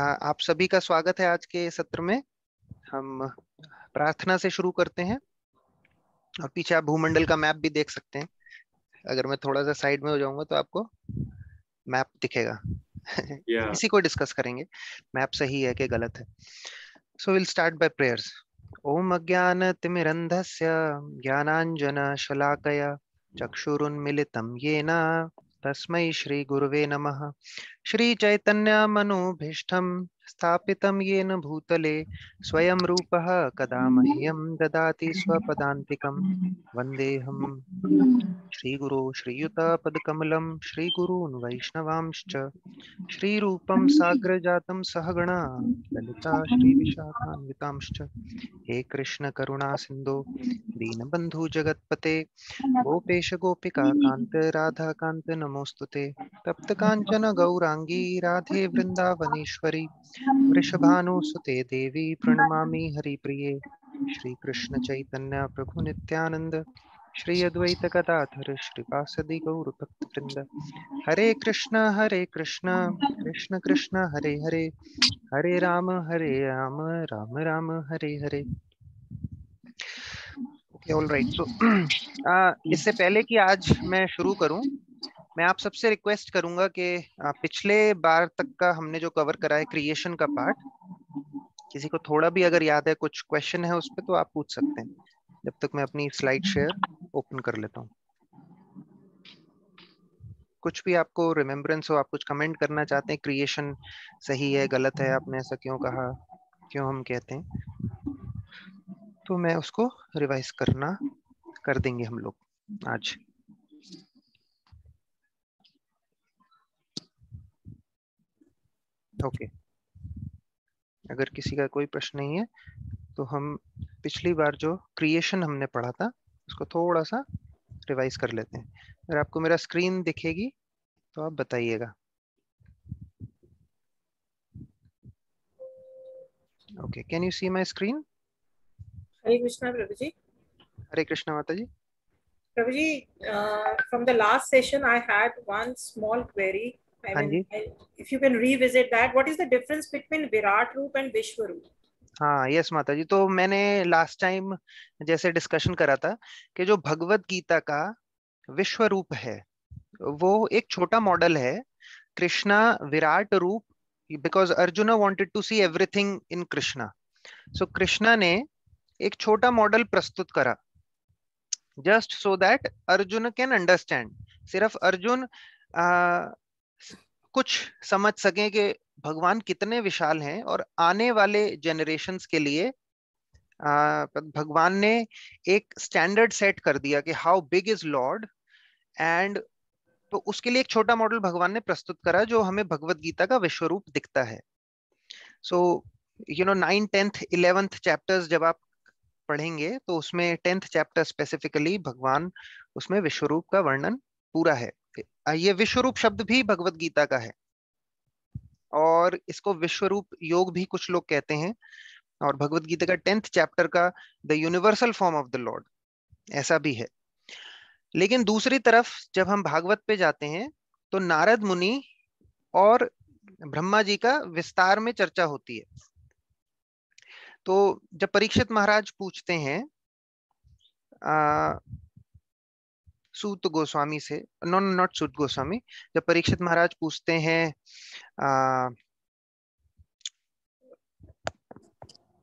आप सभी का स्वागत है आज के सत्र में। हम प्रार्थना से शुरू करते हैं और पीछे आप भूमंडल का मैप भी देख सकते हैं। अगर मैं थोड़ा सा साइड में हो जाऊँगा तो आपको मैप दिखेगा। Yeah. इसी को डिस्कस करेंगे। मैप सही है कि गलत है? So will start by prayers ओम अज्ञान तिमिरंधस्य ज्ञानांजन शलाकया चक्षुरुन्मिलितं येन। तस्मै श्रीगुरुवे नमः। श्रीचैतन्यमनोभीष्टं स्थापितं येन भूतले, स्वयं रूपः कदा मह्यं ददाति स्वपदान्तिकं। वन्देऽहं श्रीगुरो श्रीयुतपदकमलं, श्रीगुरून् वैष्णवांश्च। श्रीरूपं साग्रजातं सहगणा, ललिता श्रीविशाखान्वितांश्च। हे कृष्ण करुणा सिन्धो, दीनबन्धु जगत्पते। गोपेश गोपिका कान्त गौराङ्गी राधे वृन्दावनेश्वरी वृषभानुसुते देवी प्रणमामि हरिप्रिये। श्रीकृष्ण चैतन्य प्रभु नित्यानंद श्री अद्वैत कदाधर श्रीवासदि गौर भक्तवृंद हरे कृष्ण हरे कृष्ण। कृष्ण कृष्ण, हरे हरे। हरे राम हरे Ram Ram Ram, Hare Hare. All right so इससे पहले कि आज मैं शुरू करूँ मैं आप सबसे रिक्वेस्ट करूँगा कि पिछले बार तक का हमने जो कवर करा है क्रिएशन का पार्ट किसी को थोड़ा भी अगर याद है, कुछ क्वेश्चन है उस पर तो आप पूछ सकते हैं। जब तक मैं अपनी स्लाइड शेयर ओपन कर लेता हूँ। कुछ भी आपको रिमेम्बरेंस हो, आप कुछ कमेंट करना चाहते हैं क्रिएशन सही है, गलत है, आपने ऐसा क्यों कहा, क्यों हम कहते हैं तो मैं उसको रिवाइज करना, कर देंगे हम लोग आज। ओके अगर किसी का कोई प्रश्न नहीं है तो हम पिछली बार जो क्रिएशन हमने पढ़ा था उसको थोड़ा सा रिवाइज कर लेते हैं। अगर आपको मेरा स्क्रीन दिखेगी तो आप बताइएगा। Okay can you see my screen Hare Krishna Prabhu ji Hare Krishna माता जी Prabhu ji from the last session I had one small query I mean, if you can revisit that, what is the difference between Virat Roop and Vishwaroop? हाँ yes माता जी तो मैंने last time जैसे discussion करा था कि जो भगवत गीता का विश्व रूप है वो एक छोटा मॉडल है कृष्णा विराट रूप because Arjuna wanted to see everything in Krishna. So Krishna ने एक छोटा मॉडल प्रस्तुत करा just so that Arjun can understand सिर्फ़ अर्जुन कुछ समझ सके कि भगवान कितने विशाल हैं और आने वाले जेनरेशन के लिए भगवान ने एक स्टैंडर्ड सेट कर दिया कि how big is lord and तो उसके लिए एक छोटा मॉडल भगवान ने प्रस्तुत करा जो हमें भगवत गीता का विश्व रूप दिखता है। So you know nine tenth eleventh chapters जब आप पढ़ेंगे तो उसमें टेंथ चैप्टर स्पेसिफिकली भगवान उसमें विश्व रूप का वर्णन पूरा है। ये विश्वरूप शब्द भी भगवत गीता का है। और इसको विश्वरूप योग भी कुछ लोग कहते हैं। और भगवत गीता का टेंथ चैप्टर का the universal form of the lord, ऐसा भी है। लेकिन दूसरी तरफ़ जब हम भागवत पे जाते हैं तो नारद मुनि और ब्रह्मा जी का विस्तार में चर्चा होती है। तो जब परीक्षित महाराज पूछते हैं सूत गोस्वामी से नॉन नॉट सूत गोस्वामी जब परीक्षित महाराज पूछते हैं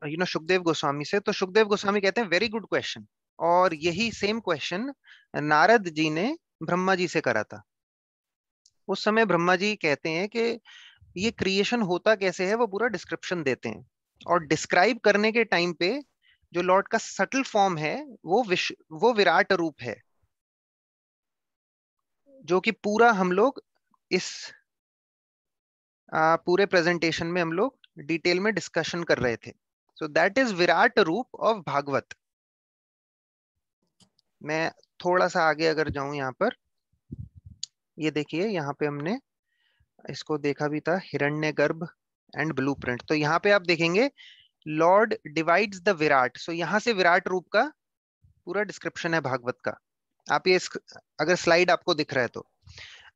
यू नो सुखदेव गोस्वामी से तो सुखदेव गोस्वामी कहते हैं वेरी गुड क्वेश्चन और यही सेम क्वेश्चन नारद जी ने ब्रह्मा जी से करा था। उस समय ब्रह्मा जी कहते हैं कि ये क्रिएशन होता कैसे है, वो पूरा डिस्क्रिप्शन देते हैं। और डिस्क्राइब करने के टाइम पे जो लॉर्ड का सटल फॉर्म है, वो विश्व वो विराट रूप है। जो कि पूरा हम लोग इस आ, पूरे प्रेजेंटेशन में हम लोग डिटेल में डिस्कशन कर रहे थे। सो दैट इज़ विराट रूप ऑफ़ भागवत। मैं थोड़ा सा आगे अगर जाऊँ यहाँ पर ये देखिए यहाँ पे हमने इसको देखा भी था हिरण्य गर्भ एंड ब्लू तो यहाँ पे आप देखेंगे लॉर्ड डिवाइड्स द विराट। सो यहाँ से विराट रूप का पूरा डिस्क्रिप्शन है भागवत का। आप ये अगर स्लाइड आपको दिख रहा है तो।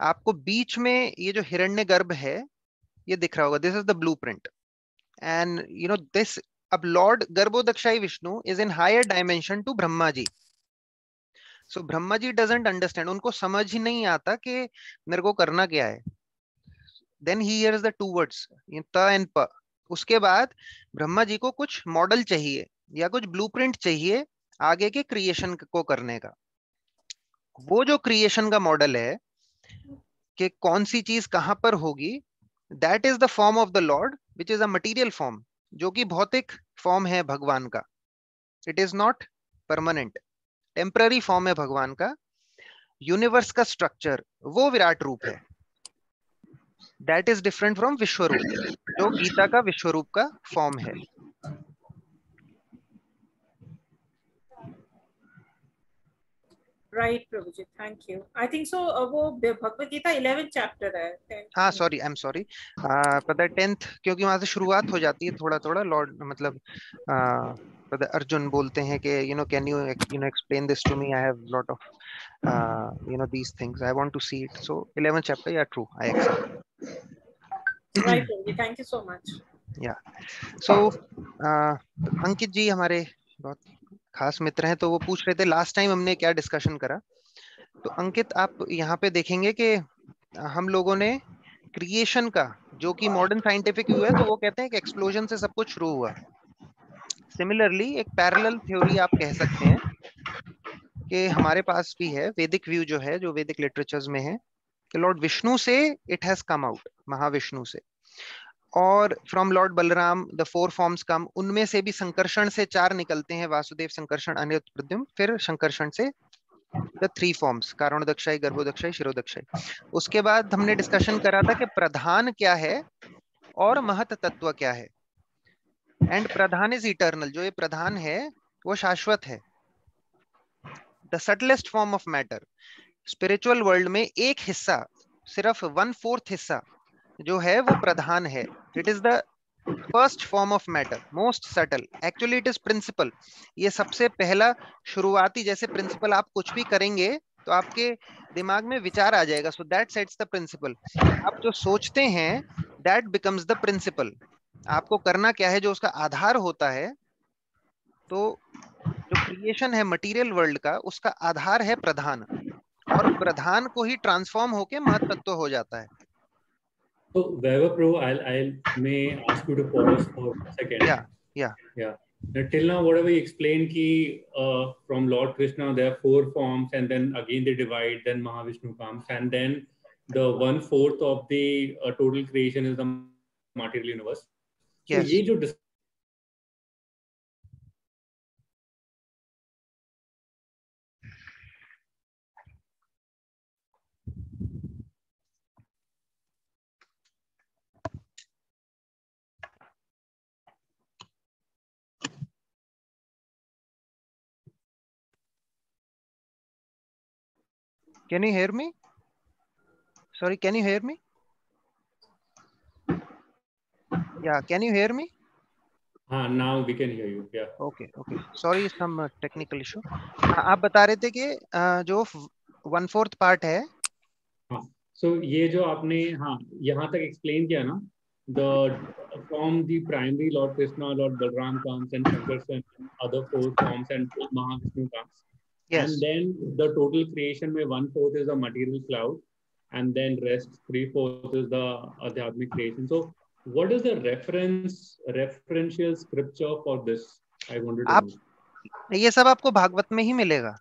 आपको बीच में ये जो हिरण्य गर्भ है ये दिख रहा होगा। This is the blueprint and you know this अब lord Garbhodakashayi Vishnu is in higher dimension to Brahma ji so so, Brahma ji doesn't understand उनको समझ ही नहीं आता कि मेरे को करना क्या है। Then he the two words त एंड प। उसके बाद ब्रह्मा जी को कुछ मॉडल चाहिए या कुछ ब्लूप्रिंट चाहिए आगे के क्रिएशन को करने का। वो जो क्रिएशन का मॉडल है, कि कौन सी चीज़ कहाँ पर होगी that is the form of the lord which is a material form जो कि भौतिक फॉर्म है भगवान का। It is not permanent temporary form है भगवान का। यूनिवर्स का स्ट्रक्चर वो विराट रूप है। दैट इज़ डिफरेंट फ्रॉम विश्वरूप, जो गीता का विश्वरूप का फॉर्म है। Right Prabhuji thank you I think so वो भगवत गीता 11th चैप्टर है हाँ सॉरी आई एम सॉरी पता है 10th क्योंकि वहाँ से शुरुआत हो जाती है थोड़ा थोड़ा लॉर्ड मतलब uh, पता अर्जुन बोलते हैं कि you know can you you know explain this to me I have lot of you know these things I want to see it so 11th chapter yeah true I accept right thank you so much yeah so Ankit जी हमारे बहुत खास मित्र हैं तो वो पूछ रहे थे last time हमने क्या डिस्कशन करा? तो अंकित, आप यहाँ पे देखेंगे कि हम लोगों ने क्रिएशन का, जो कि मॉडर्न साइंटिफिक व्यू है तो वो कहते हैं कि एक्सप्लोजन से सब कुछ शुरू हुआ। सिमिलरली एक पैरेलल थ्योरी आप कह सकते हैं कि हमारे पास भी है वैदिक व्यू जो है, जो वैदिक लिटरेचर्स में है, कि लॉर्ड विष्णु से it has come out Mahavishnu से। और from lord Balaram the four forms come उनमें से भी संकर्षण से चार निकलते हैं, वासुदेव, संकर्षण, अनिरुद्ध प्रद्युम फिर संकर्षण से the three forms Karanodakshayi Garbhodakshayi शिरोदक्षाई उसके बाद हमने डिस्कशन करा था कि प्रधान क्या है और महत तत्व क्या है। एंड प्रधान इज़ इटर्नल जो ये प्रधान है, वो शाश्वत है। The subtlest form of matter spiritual world में एक हिस्सा, सिर्फ़ वन फोर्थ हिस्सा जो है, वो प्रधान है। It is the first form of matter most subtle actually it is principle ये सबसे पहला शुरुआती जैसे प्रिंसिपल आप कुछ भी करेंगे तो आपके दिमाग में विचार आ जाएगा। So that sets the principle आप जो सोचते हैं दैट बिकम्स द प्रिंसिपल आपको करना क्या है, जो उसका आधार होता है तो जो क्रिएशन है मटेरियल वर्ल्ड का, उसका आधार है प्रधान। और प्रधान को ही ट्रांसफॉर्म होके महत्व हो जाता है। So Pro, I'll, I'll may ask you to pause for a second. Yeah, yeah, yeah. Now, till now, whatever you explained, ki, uh, from Lord Krishna, there are four forms, and then again they divide. Then Mahavishnu comes, and then the one fourth of the uh, total creation is the material universe. Yes. So, ये जो Can you hear me? Sorry, can you hear me? Yeah, can you hear me? हाँ now we can hear you. Yeah. Okay, okay. Sorry, some uh, technical issue. आप बता रहे थे कि uh, जो one fourth part है हाँ so ये जो आपने हाँ यहाँ तक एक्सप्लेन किया ना the from the primary Lord Krishna, Lord Balram comes and Shankarshan, other four forms and Mahavishnu comes. Yes. And then the total creation may one fourth is the material cloud, and then rest three fourths is the adhyatmic creation. So, what is the reference referential scripture for this? I wanted to आप know. ये सब आपको भागवत में ही मिलेगा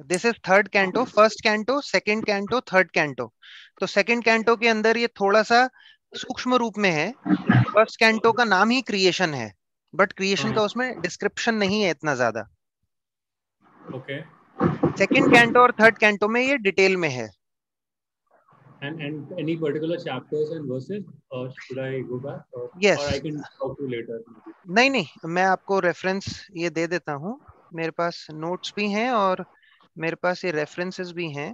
this is third canto first canto second canto third canto तो second canto के अंदर ये थोड़ा सा सूक्ष्म रूप में है फ़र्स्ट कैंटो का नाम ही क्रिएशन है बट क्रिएशन का उसमें डिस्क्रिप्शन नहीं है इतना ज़्यादा ओके okay. सेकंड कैंटो और थर्ड कैंटो में ये डिटेल में है and and any particular chapters and verses or should i go back or, yes. or i can talk to you later नहीं नहीं मैं आपको रेफरेंस ये दे देता हूँ मेरे पास नोट्स भी हैं और मेरे पास ये रेफरेंसेस भी हैं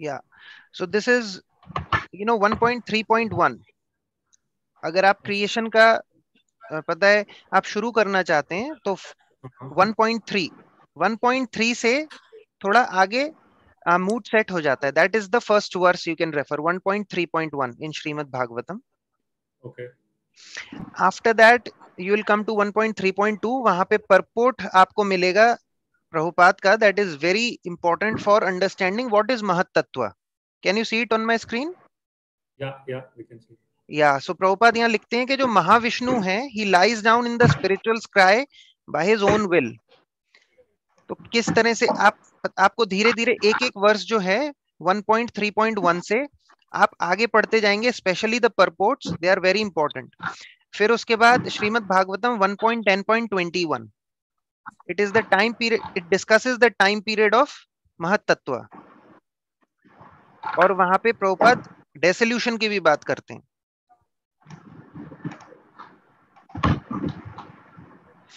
yeah so this is you know 1.3.1 अगर आप क्रिएशन का पता है आप शुरू करना चाहते हैं तो 1.3 1.3 से थोड़ा आगे मूड सेट हो जाता है। That is the first verse you can refer 1.3.1 in Shrimad Bhagavatam okay. After that you will come to 1.3.2 वहाँ पे परपोर्ट आपको मिलेगा प्रभुपाद का। That is very important for understanding what is महत तत्व can you see it on my screen yeah yeah we can see yeah so Prabhupada यहाँ लिखते हैं कि जो महाविष्णु है ही lies down in the spiritual sky by his own will तो किस तरह से आप, आपको धीरे धीरे एक एक वर्ष जो है 1.3.1 से आप आगे पढ़ते जाएँगे specially the purports they are very important फिर उसके बाद Shrimad Bhagavatam 1.10.21 it is the time period it discusses the time period of महत्त्व और वहाँ पे प्रभुपाद डेसोल्यूशन की भी बात करते हैं।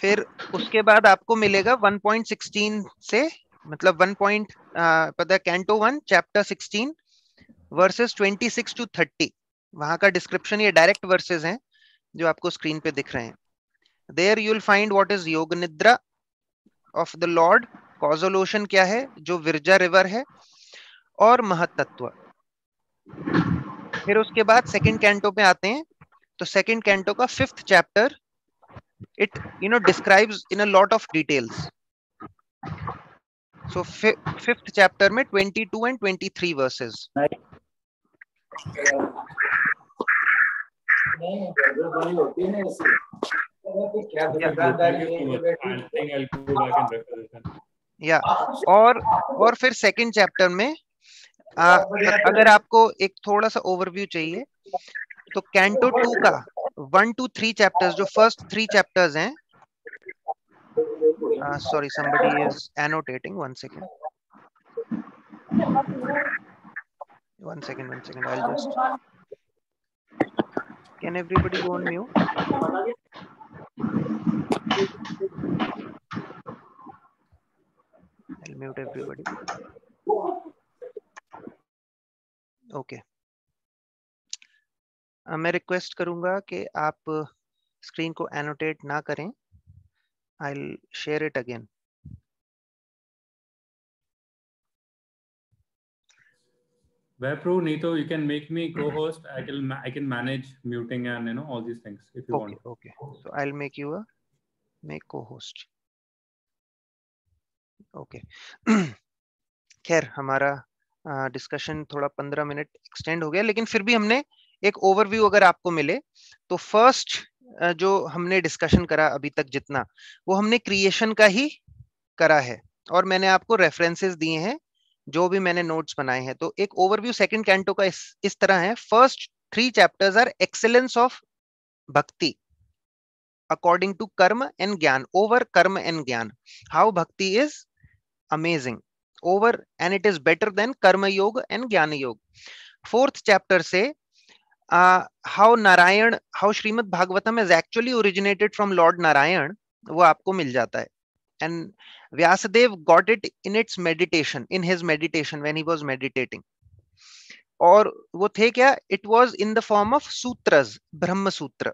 फिर उसके बाद आपको मिलेगा 1.16 से मतलब 1. पॉइंट पता canto one chapter 16 verses 26 to 30 वहाँ का डिस्क्रिप्शन ये डायरेक्ट वर्सेस हैं, जो आपको स्क्रीन पे दिख रहे हैं। There you will find what is yoga nidra of the Lord causal ocean क्या है? जो विरजा रिवर है, और महत्त्व फिर उसके बाद सेकंड कैंटो पे आते हैं तो सेकंड कैंटो का fifth chapter it you know describes in a lot of details so fifth chapter mein 22 and 23 verses या और और फिर सेकंड चैप्टर में आ, अगर आपको एक थोड़ा सा ओवरव्यू चाहिए तो कैंटो टू का वन टू थ्री चैप्टर्स जो फ़र्स्ट थ्री चैप्टर्स हैं sorry somebody is annotating one second one second one second i'll just can everybody go on mute i'll mute everybody okay मैं request करूँगा कि आप screen को annotate ना करें I share it again Webpro, Nito, you can make me co-host. I can I can manage muting and you know all these things if you okay, want. Okay. So I'll make you a make co-host. Okay. खैर हमारा discussion थोड़ा पंद्रह minute extend हो गया लेकिन फिर भी हमने एक ओवरव्यू अगर आपको मिले तो फ़र्स्ट जो हमने डिस्कशन करा अभी तक जितना, वो हमने क्रिएशन का ही करा है। और मैंने आपको रेफरेंसेस दिए हैं, जो भी मैंने नोट्स बनाए हैं। तो एक ओवरव्यू सेकंड कैंटो का इस इस तरह है। First three chapters are excellence of bhakti according to karma and jnana over karma and jnana how bhakti is amazing over and it is better than karma yoga and jnana yoga fourth chapter से how Narayan how how Srimad Bhagavatam is actually originated from Lord वो आपको मिल जाता है। And Vyasadev got it in its meditation in his meditation when he was meditating और वो थे क्या? It was in the form of sutras Brahma Sutra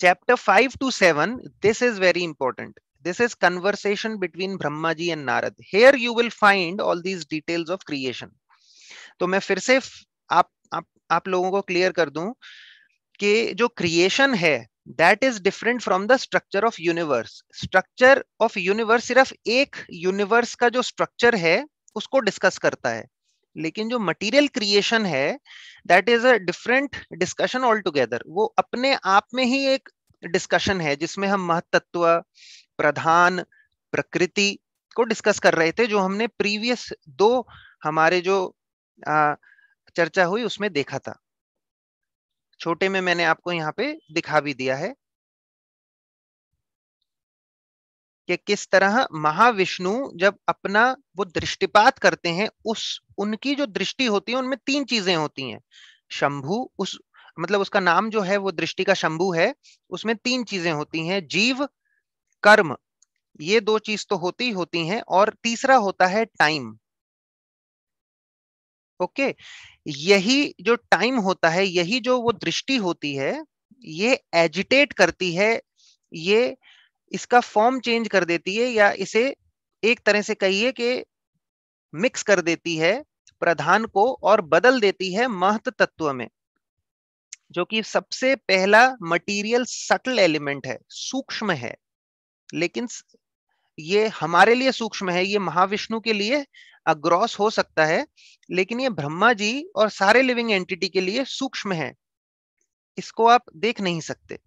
chapter five to seven this is very important this is conversation between Brahma ji and Narad here you will find all these details of creation तो मैं फिर से आप लोगों को clear कर दूँ कि जो क्रिएशन है that is different from the structure of universe structure of universe सिर्फ़ एक यूनिवर्स का जो स्ट्रक्चर है, उसको डिस्कस करता है। लेकिन जो मटेरियल क्रिएशन है that is a different discussion all together वो अपने आप में ही एक डिस्कशन है, जिसमें हम महत्व प्रधान, प्रकृति को डिस्कस कर रहे थे, जो हमने प्रीवियस दो हमारे जो चर्चा हुई, उसमें देखा था। छोटे में मैंने आपको यहाँ पे दिखा भी दिया है कि किस तरह महाविष्णु जब अपना वो दृष्टिपात करते हैं, उस, उनकी जो दृष्टि होती है, उनमें तीन चीज़ें होती हैं। शंभु, उस मतलब उसका नाम जो है, वो दृष्टि का शंभु है, उसमें तीन चीज़ें होती हैं, जीव, कर्म, ये दो चीज़ तो होती होती हैं, और तीसरा होता है टाइम ओके? यही जो टाइम होता है, यही जो वो दृष्टि होती है, ये एजिटेट करती है, ये इसका फॉर्म चेंज कर देती है या इसे एक तरह से कहिए कि मिक्स कर देती है, प्रधान को और बदल देती है महत तत्व में, जो कि सबसे पहला मटेरियल सटल एलिमेंट है, सूक्ष्म है, लेकिन ये हमारे लिए सूक्ष्म है ये महाविष्णु के लिए अग्रॉस हो सकता है लेकिन ये ब्रह्मा जी और सारे लिविंग एंटिटी के लिए सूक्ष्म है। इसको आप देख नहीं सकते।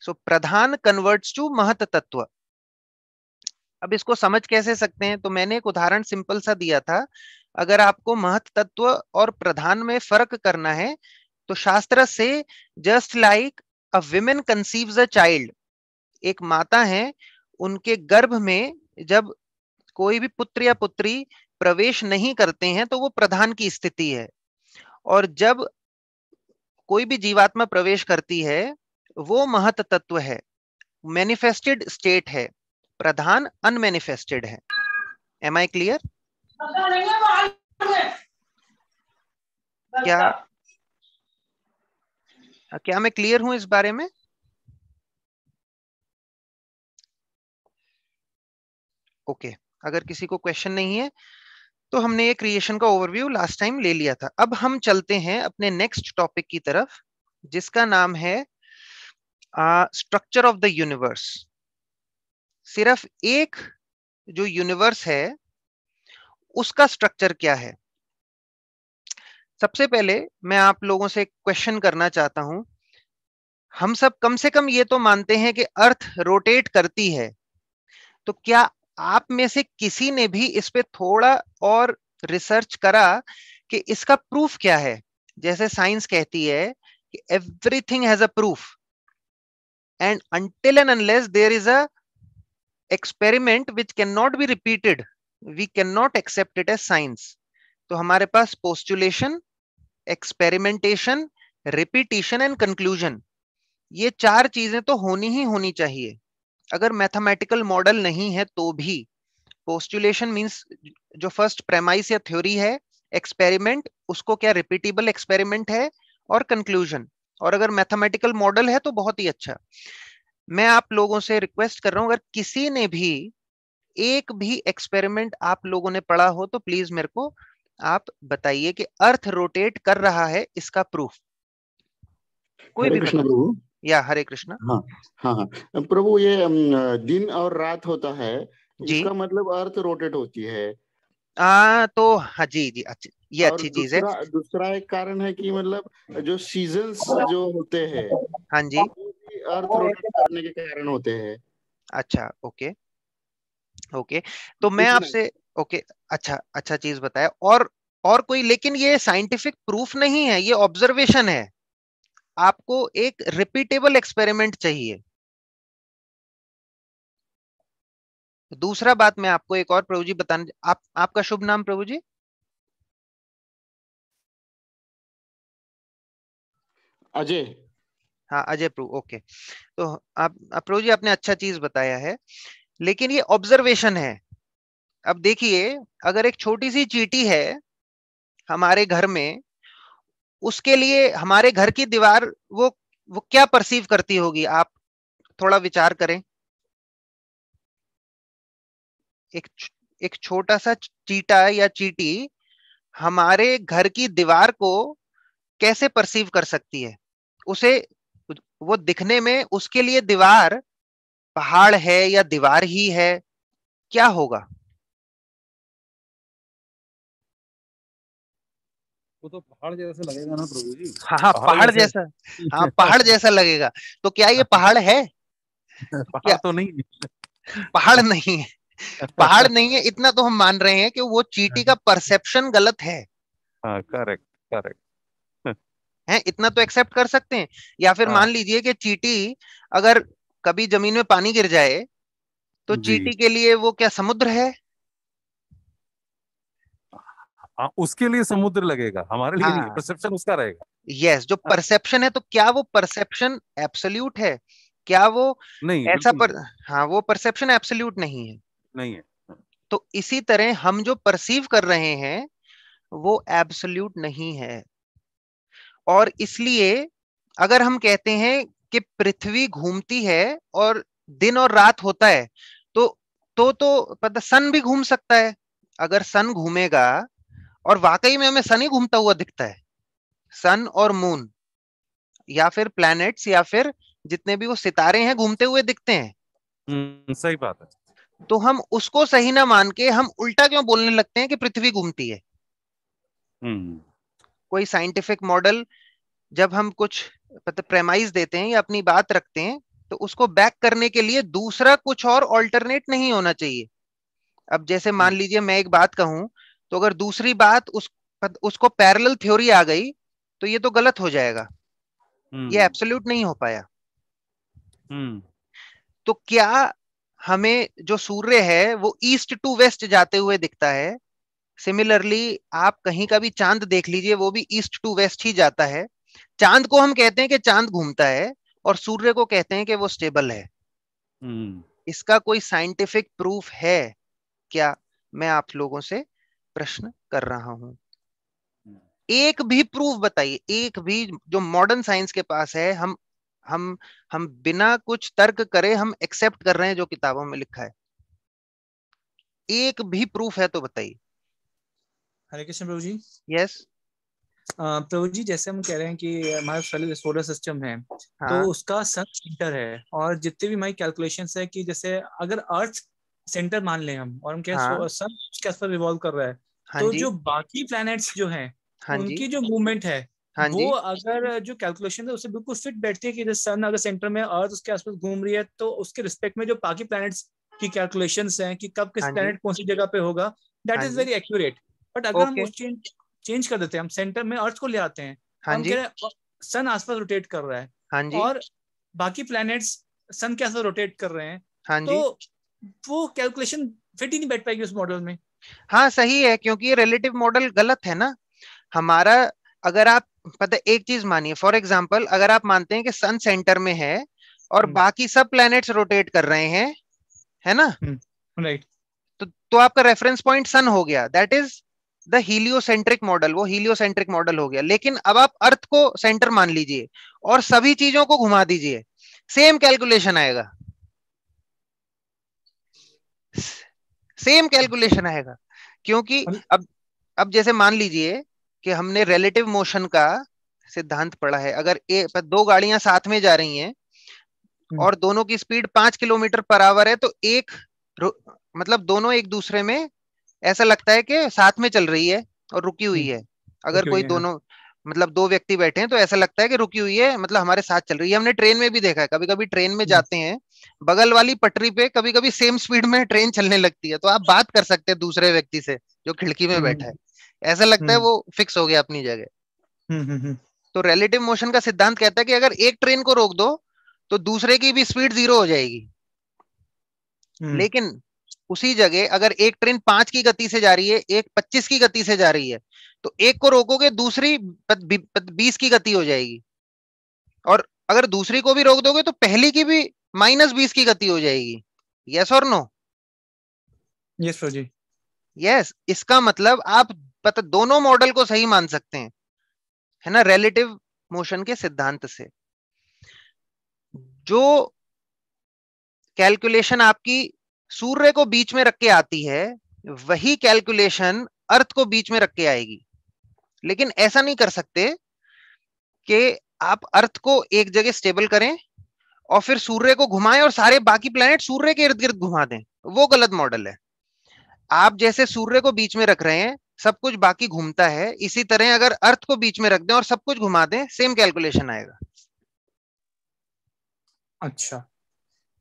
So so, Pradhan converts to महत तत्व। अब इसको समझ कैसे सकते हैं? तो मैंने एक उदाहरण सिंपल सा दिया था। अगर आपको महत तत्व और प्रधान में फ़र्क करना है तो शास्त्र से just like a women conceives a child एक माता है उनके गर्भ में जब कोई भी पुत्र या पुत्री प्रवेश नहीं करते हैं तो वो प्रधान की स्थिति है। और जब कोई भी जीवात्मा प्रवेश करती है, वो महत तत्व है मैनिफेस्टेड स्टेट है, प्रधान अनमेनिफेस्टेड है। एम आई क्लियर क्या क्या मैं क्लियर हूँ इस बारे में? Okay okay. अगर किसी को क्वेश्चन नहीं है तो हमने ये क्रिएशन का ओवरव्यू लास्ट टाइम ले लिया था। अब हम चलते हैं अपने नेक्स्ट टॉपिक की तरफ़, जिसका नाम है स्ट्रक्चर ऑफ़ द यूनिवर्स सिर्फ़ एक जो यूनिवर्स है, उसका स्ट्रक्चर क्या है? सबसे पहले मैं आप लोगों से क्वेश्चन करना चाहता हूँ। हम सब कम से कम ये तो मानते हैं कि अर्थ रोटेट करती है तो क्या आप में से किसी ने भी इस पे थोड़ा और रिसर्च करा कि इसका प्रूफ क्या है? जैसे साइंस कहती है कि everything has a proof and until and unless there is a experiment which can not be repeated we can not accept it as science तो हमारे पास postulation experimentation repetition and conclusion ये चार चीज़ें तो होनी ही होनी चाहिए। अगर मैथमेटिकल मॉडल नहीं है तो भी पोस्टुलेशन मींस जो फ़र्स्ट प्रेमाइस या थ्योरी है एक्सपेरिमेंट उसको क्या रिपीटेबल एक्सपेरिमेंट है और कंक्लूजन और अगर मैथमेटिकल मॉडल है तो बहुत ही अच्छा। मैं आप लोगों से रिक्वेस्ट कर रहा हूँ अगर किसी ने भी एक भी एक्सपेरिमेंट आप लोगों ने पढ़ा हो तो प्लीज़ मेरे को आप बताइए कि अर्थ रोटेट कर रहा है इसका प्रूफ कोई भी प्रभु। या हरे कृष्णा। हाँ हाँ हाँ। प्रभु ये दिन और रात होता है इसका मतलब अर्थ रोटेट होती है। आ, तो हाँ जी जी अच्छा ये अच्छी चीज़ है। दूसरा एक कारण है कि मतलब जो सीजन्स जो होते हैं हाँ जी। अर्थ रोटेट करने के कारण होते हैं। अच्छा ओके ओके। तो मैं आपसे ओके अच्छा अच्छा चीज़ बताया। और और कोई लेकिन ये साइंटिफिक प्रूफ नहीं है ये ऑब्जर्वेशन है। आपको एक रिपीटेबल एक्सपेरिमेंट चाहिए। दूसरा बात मैं आपको एक और प्रभु जी बताने आप आपका शुभ नाम प्रभु जी? अजय। हाँ अजय प्रभु ओके। तो आप प्रभु जी आपने अच्छा चीज़ बताया है लेकिन ये ऑब्जर्वेशन है। अब देखिए अगर एक छोटी सी चीटी है हमारे घर में उसके लिए हमारे घर की दीवार वो वो क्या परसीव करती होगी? आप थोड़ा विचार करें। एक एक छोटा सा चीटा या चीटी हमारे घर की दीवार को कैसे परसीव कर सकती है? उसे, वो दिखने में उसके लिए दीवार पहाड़ है या दीवार ही है, क्या होगा? वो तो पहाड़ जैसा लगेगा ना प्रभु जी। हाँ हाँ पहाड़ जैसा। हाँ पहाड़ जैसा लगेगा। तो क्या ये पहाड़ है? पहाड़ तो नहीं पहाड़ नहीं है। पहाड़ नहीं है इतना तो हम मान रहे हैं कि वो चीटी का परसेप्शन गलत है। Correct correct. है इतना तो एक्सेप्ट कर सकते हैं। या फिर मान लीजिए कि चीटी अगर कभी ज़मीन में पानी गिर जाए तो चीटी के लिए वो क्या समुद्र है? हाँ उसके लिए समुद्र लगेगा हमारे लिए हाँ, नहीं परसेप्शन उसका रहेगा। यस जो परसेप्शन है तो क्या वो परसेप्शन एब्सोल्यूट है? क्या वो नहीं ऐसा पर हाँ वो परसेप्शन एब्सोल्यूट नहीं है। नहीं है तो इसी तरह हम जो परसीव कर रहे हैं वो एब्सोल्यूट नहीं है। और इसलिए अगर हम कहते हैं कि पृथ्वी घूमती है और दिन और रात होता है तो तो तो पता सन भी घूम सकता है। अगर सन घूमेगा और वाकई में हमें सन ही घूमता हुआ दिखता है। सन और मून या फिर प्लैनेट्स या फिर जितने भी वो सितारे हैं घूमते हुए दिखते हैं। हम्म, सही बात है। तो हम उसको सही ना मान के हम उल्टा क्यों बोलने लगते हैं कि पृथ्वी घूमती है? हम्म। कोई साइंटिफिक मॉडल जब हम कुछ प्रेमाइज देते हैं या अपनी बात रखते हैं तो उसको बैक करने के लिए दूसरा कुछ और ऑल्टरनेट नहीं होना चाहिए। अब जैसे मान हम्म। लीजिए मैं एक बात कहूँ तो अगर दूसरी बात उस उसको पैरेलल थ्योरी आ गई तो ये तो गलत हो जाएगा। ये एब्सोल्यूट नहीं हो पाया। हम्म। तो क्या हमें जो सूर्य है वो ईस्ट टू वेस्ट जाते हुए दिखता है? सिमिलरली आप कहीं का भी चाँद देख लीजिए वो भी ईस्ट टू वेस्ट ही जाता है। चाँद को हम कहते हैं कि चाँद घूमता है और सूर्य को कहते हैं कि वो स्टेबल है। हम्म। इसका कोई साइंटिफिक प्रूफ है क्या? मैं आप लोगों से प्रश्न कर रहा हूँ। एक भी प्रूफ बताइए एक भी जो मॉडर्न साइंस के पास है हम हम हम बिना कुछ तर्क करे हम एक्सेप्ट कर रहे हैं जो किताबों में लिखा है। एक भी प्रूफ है तो बताइए। हरे कृष्ण प्रभु जी। यस प्रभु जी जैसे हम कह रहे हैं कि हमारा सोलर सिस्टम है तो हाँ. तो उसका सन सेंटर है और जितने भी हमारी कैलकुलेशन है कि जैसे अगर अर्थ सेंटर मान लें हम और हम कहें हाँ. सन उसके आसपास रिवॉल्व कर रहा है। हाँ तो जो। बाकी प्लैनेट्स जो हैं हाँ उनकी जो मूवमेंट है हाँ वो अगर जो कैलकुलेशन है उससे बिल्कुल फिट बैठती है कि सन अगर सेंटर में अर्थ उसके आसपास घूम रही है तो उसके रिस्पेक्ट में जो बाकी प्लैनेट्स की कैलकुलेशन हैं कि कब किस प्लैनेट हाँ कौन सी जगह पे होगा that is very accurate but अगर हम चेंज चेंज कर देते हैं हम सेंटर में अर्थ को ले आते हैं हाँ जी। सन आसपास रोटेट कर रहा है। हाँ और बाकी प्लैनेट्स सन के आसपास रोटेट कर रहे हैं हाँ तो वो कैलकुलेशन फिट ही नहीं बैठ पाएगी उस मॉडल में। हाँ सही है क्योंकि ये रिलेटिव मॉडल गलत है ना। हमारा अगर आप पता एक चीज़ मानिए फॉर एग्ज़ाम्पल अगर आप मानते हैं कि सन सेंटर में है और हम्म। बाकी सब प्लैनेट्स रोटेट कर रहे हैं है ना? राइट हम्म, तो तो आपका रेफरेंस पॉइंट सन हो गया। That is the heliocentric model वो हीलियोसेंट्रिक मॉडल हो गया। लेकिन अब आप अर्थ को सेंटर मान लीजिए और सभी चीज़ों को घुमा दीजिए सेम कैलकुलेशन आएगा। सेम कैलकुलेशन आएगा क्योंकि अब अब जैसे मान लीजिए कि हमने रिलेटिव मोशन का सिद्धांत पढ़ा है अगर ए, दो गाड़ियाँ साथ में जा रही हैं हम्म। और दोनों की स्पीड पाँच किलोमीटर पर आवर है तो एक मतलब दोनों एक दूसरे में ऐसा लगता है कि साथ में चल रही है और रुकी हुई हम्म। है अगर कोई हाँ। दोनों मतलब दो व्यक्ति बैठे हैं तो ऐसा लगता है कि रुकी हुई है मतलब हमारे साथ चल रही है। हमने ट्रेन में भी देखा है कभी कभी ट्रेन में हम्म। जाते हैं बगल वाली पटरी पे कभी कभी सेम स्पीड में ट्रेन चलने लगती है तो आप बात कर सकते हैं दूसरे व्यक्ति से जो खिड़की में बैठा है। ऐसा लगता है वो फिक्स हो गया अपनी जगह। तो रिलेटिव मोशन का सिद्धांत कहता है कि अगर एक ट्रेन को रोक दो तो दूसरे की भी स्पीड ज़ीरो हो जाएगी। लेकिन उसी जगह अगर एक ट्रेन पाँच की गति से जा रही है एक पच्चीस की गति से जा रही है तो एक को रोकोगे दूसरी बीस की गति हो जाएगी। और अगर दूसरी को भी रोक दोगे तो पहली की भी माइनस बीस की गति हो जाएगी। यस और नो यस जी। यस इसका मतलब आप पता दोनों मॉडल को सही मान सकते हैं। है ना? रिलेटिव मोशन के सिद्धांत से। जो कैलकुलेशन आपकी सूर्य को बीच में रख के आती है वही कैलकुलेशन अर्थ को बीच में रख के आएगी। लेकिन ऐसा नहीं कर सकते कि आप अर्थ को एक जगह स्टेबल करें और फिर सूर्य को घुमाएँ और सारे बाकी प्लेनेट सूर्य के इर्द गिर्द घुमा दें। वो गलत मॉडल है। आप जैसे सूर्य को बीच में रख रहे हैं, सब कुछ बाकी घूमता है, इसी तरह अगर अर्थ को बीच में रख दें और सब कुछ घुमा दें सेम कैलकुलेशन आएगा। अच्छा।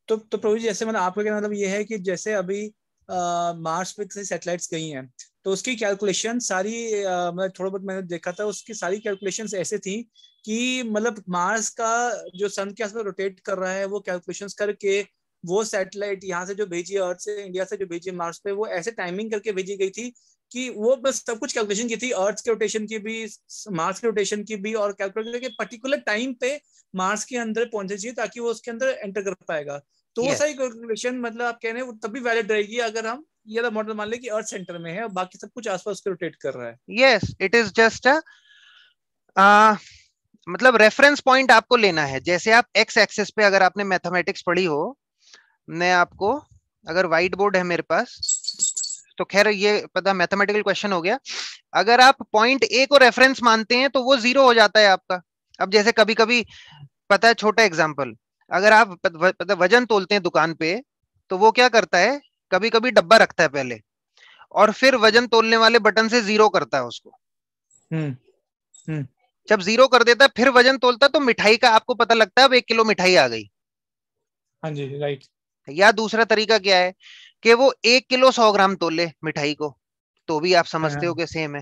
तो तो प्रभु जी, जैसे मतलब आपका कहना मतलब ये है कि जैसे अभी मार्स पे से सैटेलाइट्स गई हैं। तो उसकी कैलकुलेशन सारी मतलब थोड़ा बहुत मैंने देखा था, उसकी सारी कैलकुलेशंस ऐसे थी कि मतलब मार्स का जो सन के आसपास रोटेट कर रहा है, वो कैलकुलेशंस करके वो सैटेलाइट यहाँ से जो भेजी अर्थ से इंडिया से जो भेजी मार्स पे, वो ऐसे टाइमिंग करके भेजी गई थी कि वो बस सब कुछ कैलकुलेशन की थी अर्थ के रोटेशन की भी मार्स के रोटेशन की भी और कैलकुलेट करके पर्टिकुलर टाइम पे मार्स के अंदर पहुँचना चाहिए ताकि वो उसके अंदर एंटर कर पाएगा। तो वो सारी कैलकुलेशन मतलब आप कह रहे हैं तभी वैलिड रहेगी अगर हम ये मॉडल मान ले कि अर्थ सेंटर में है और बाकी सब कुछ आसपास उसके रोटेट कर रहा है। यस इट इज़ जस्ट मतलब रेफरेंस पॉइंट आपको लेना है। जैसे आप एक्स एक्सेस पे अगर आपने मैथमेटिक्स पढ़ी हो मैं आपको अगर व्हाइट बोर्ड है मेरे पास तो खैर ये पता मैथमेटिकल क्वेश्चन हो गया। अगर आप पॉइंट ए को रेफरेंस मानते हैं तो वो ज़ीरो हो जाता है आपका। अब जैसे कभी कभी पता है छोटा एग्ज़ाम्पल अगर आप वज़न तोलते हैं दुकान पे तो वो क्या करता है? कभी कभी डब्बा रखता है पहले और फिर वज़न तोलने वाले बटन से ज़ीरो करता है उसको। हम्म हम्म। जब ज़ीरो कर देता है फिर वज़न तोलता है तो मिठाई का आपको पता लगता है अब एक किलो मिठाई आ गई। हाँ जी राइट या दूसरा तरीका क्या है कि वो एक किलो सौ ग्राम तोले मिठाई को तो भी आप समझते हो। कि सेम है।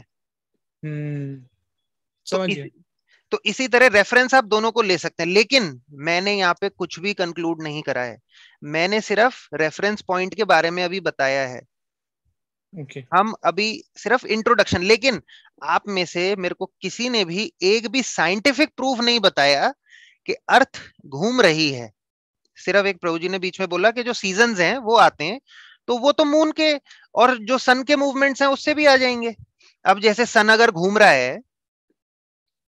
हम्म तो, इस, तो इसी तरह रेफरेंस आप दोनों को ले सकते हैं लेकिन मैंने यहाँ पे कुछ भी कंक्लूड नहीं करा है। मैंने सिर्फ़ रेफरेंस पॉइंट के बारे में अभी बताया है। Okay. हम अभी सिर्फ़ इंट्रोडक्शन लेकिन आप में से मेरे को किसी ने भी एक भी साइंटिफिक प्रूफ नहीं बताया कि अर्थ घूम रही है। सिर्फ़ एक प्रभु जी ने बीच में बोला कि जो सीज़न हैं वो आते हैं तो वो तो मून के और जो सन के मूवमेंट्स हैं उससे भी आ जाएँगे। अब जैसे सन अगर घूम रहा है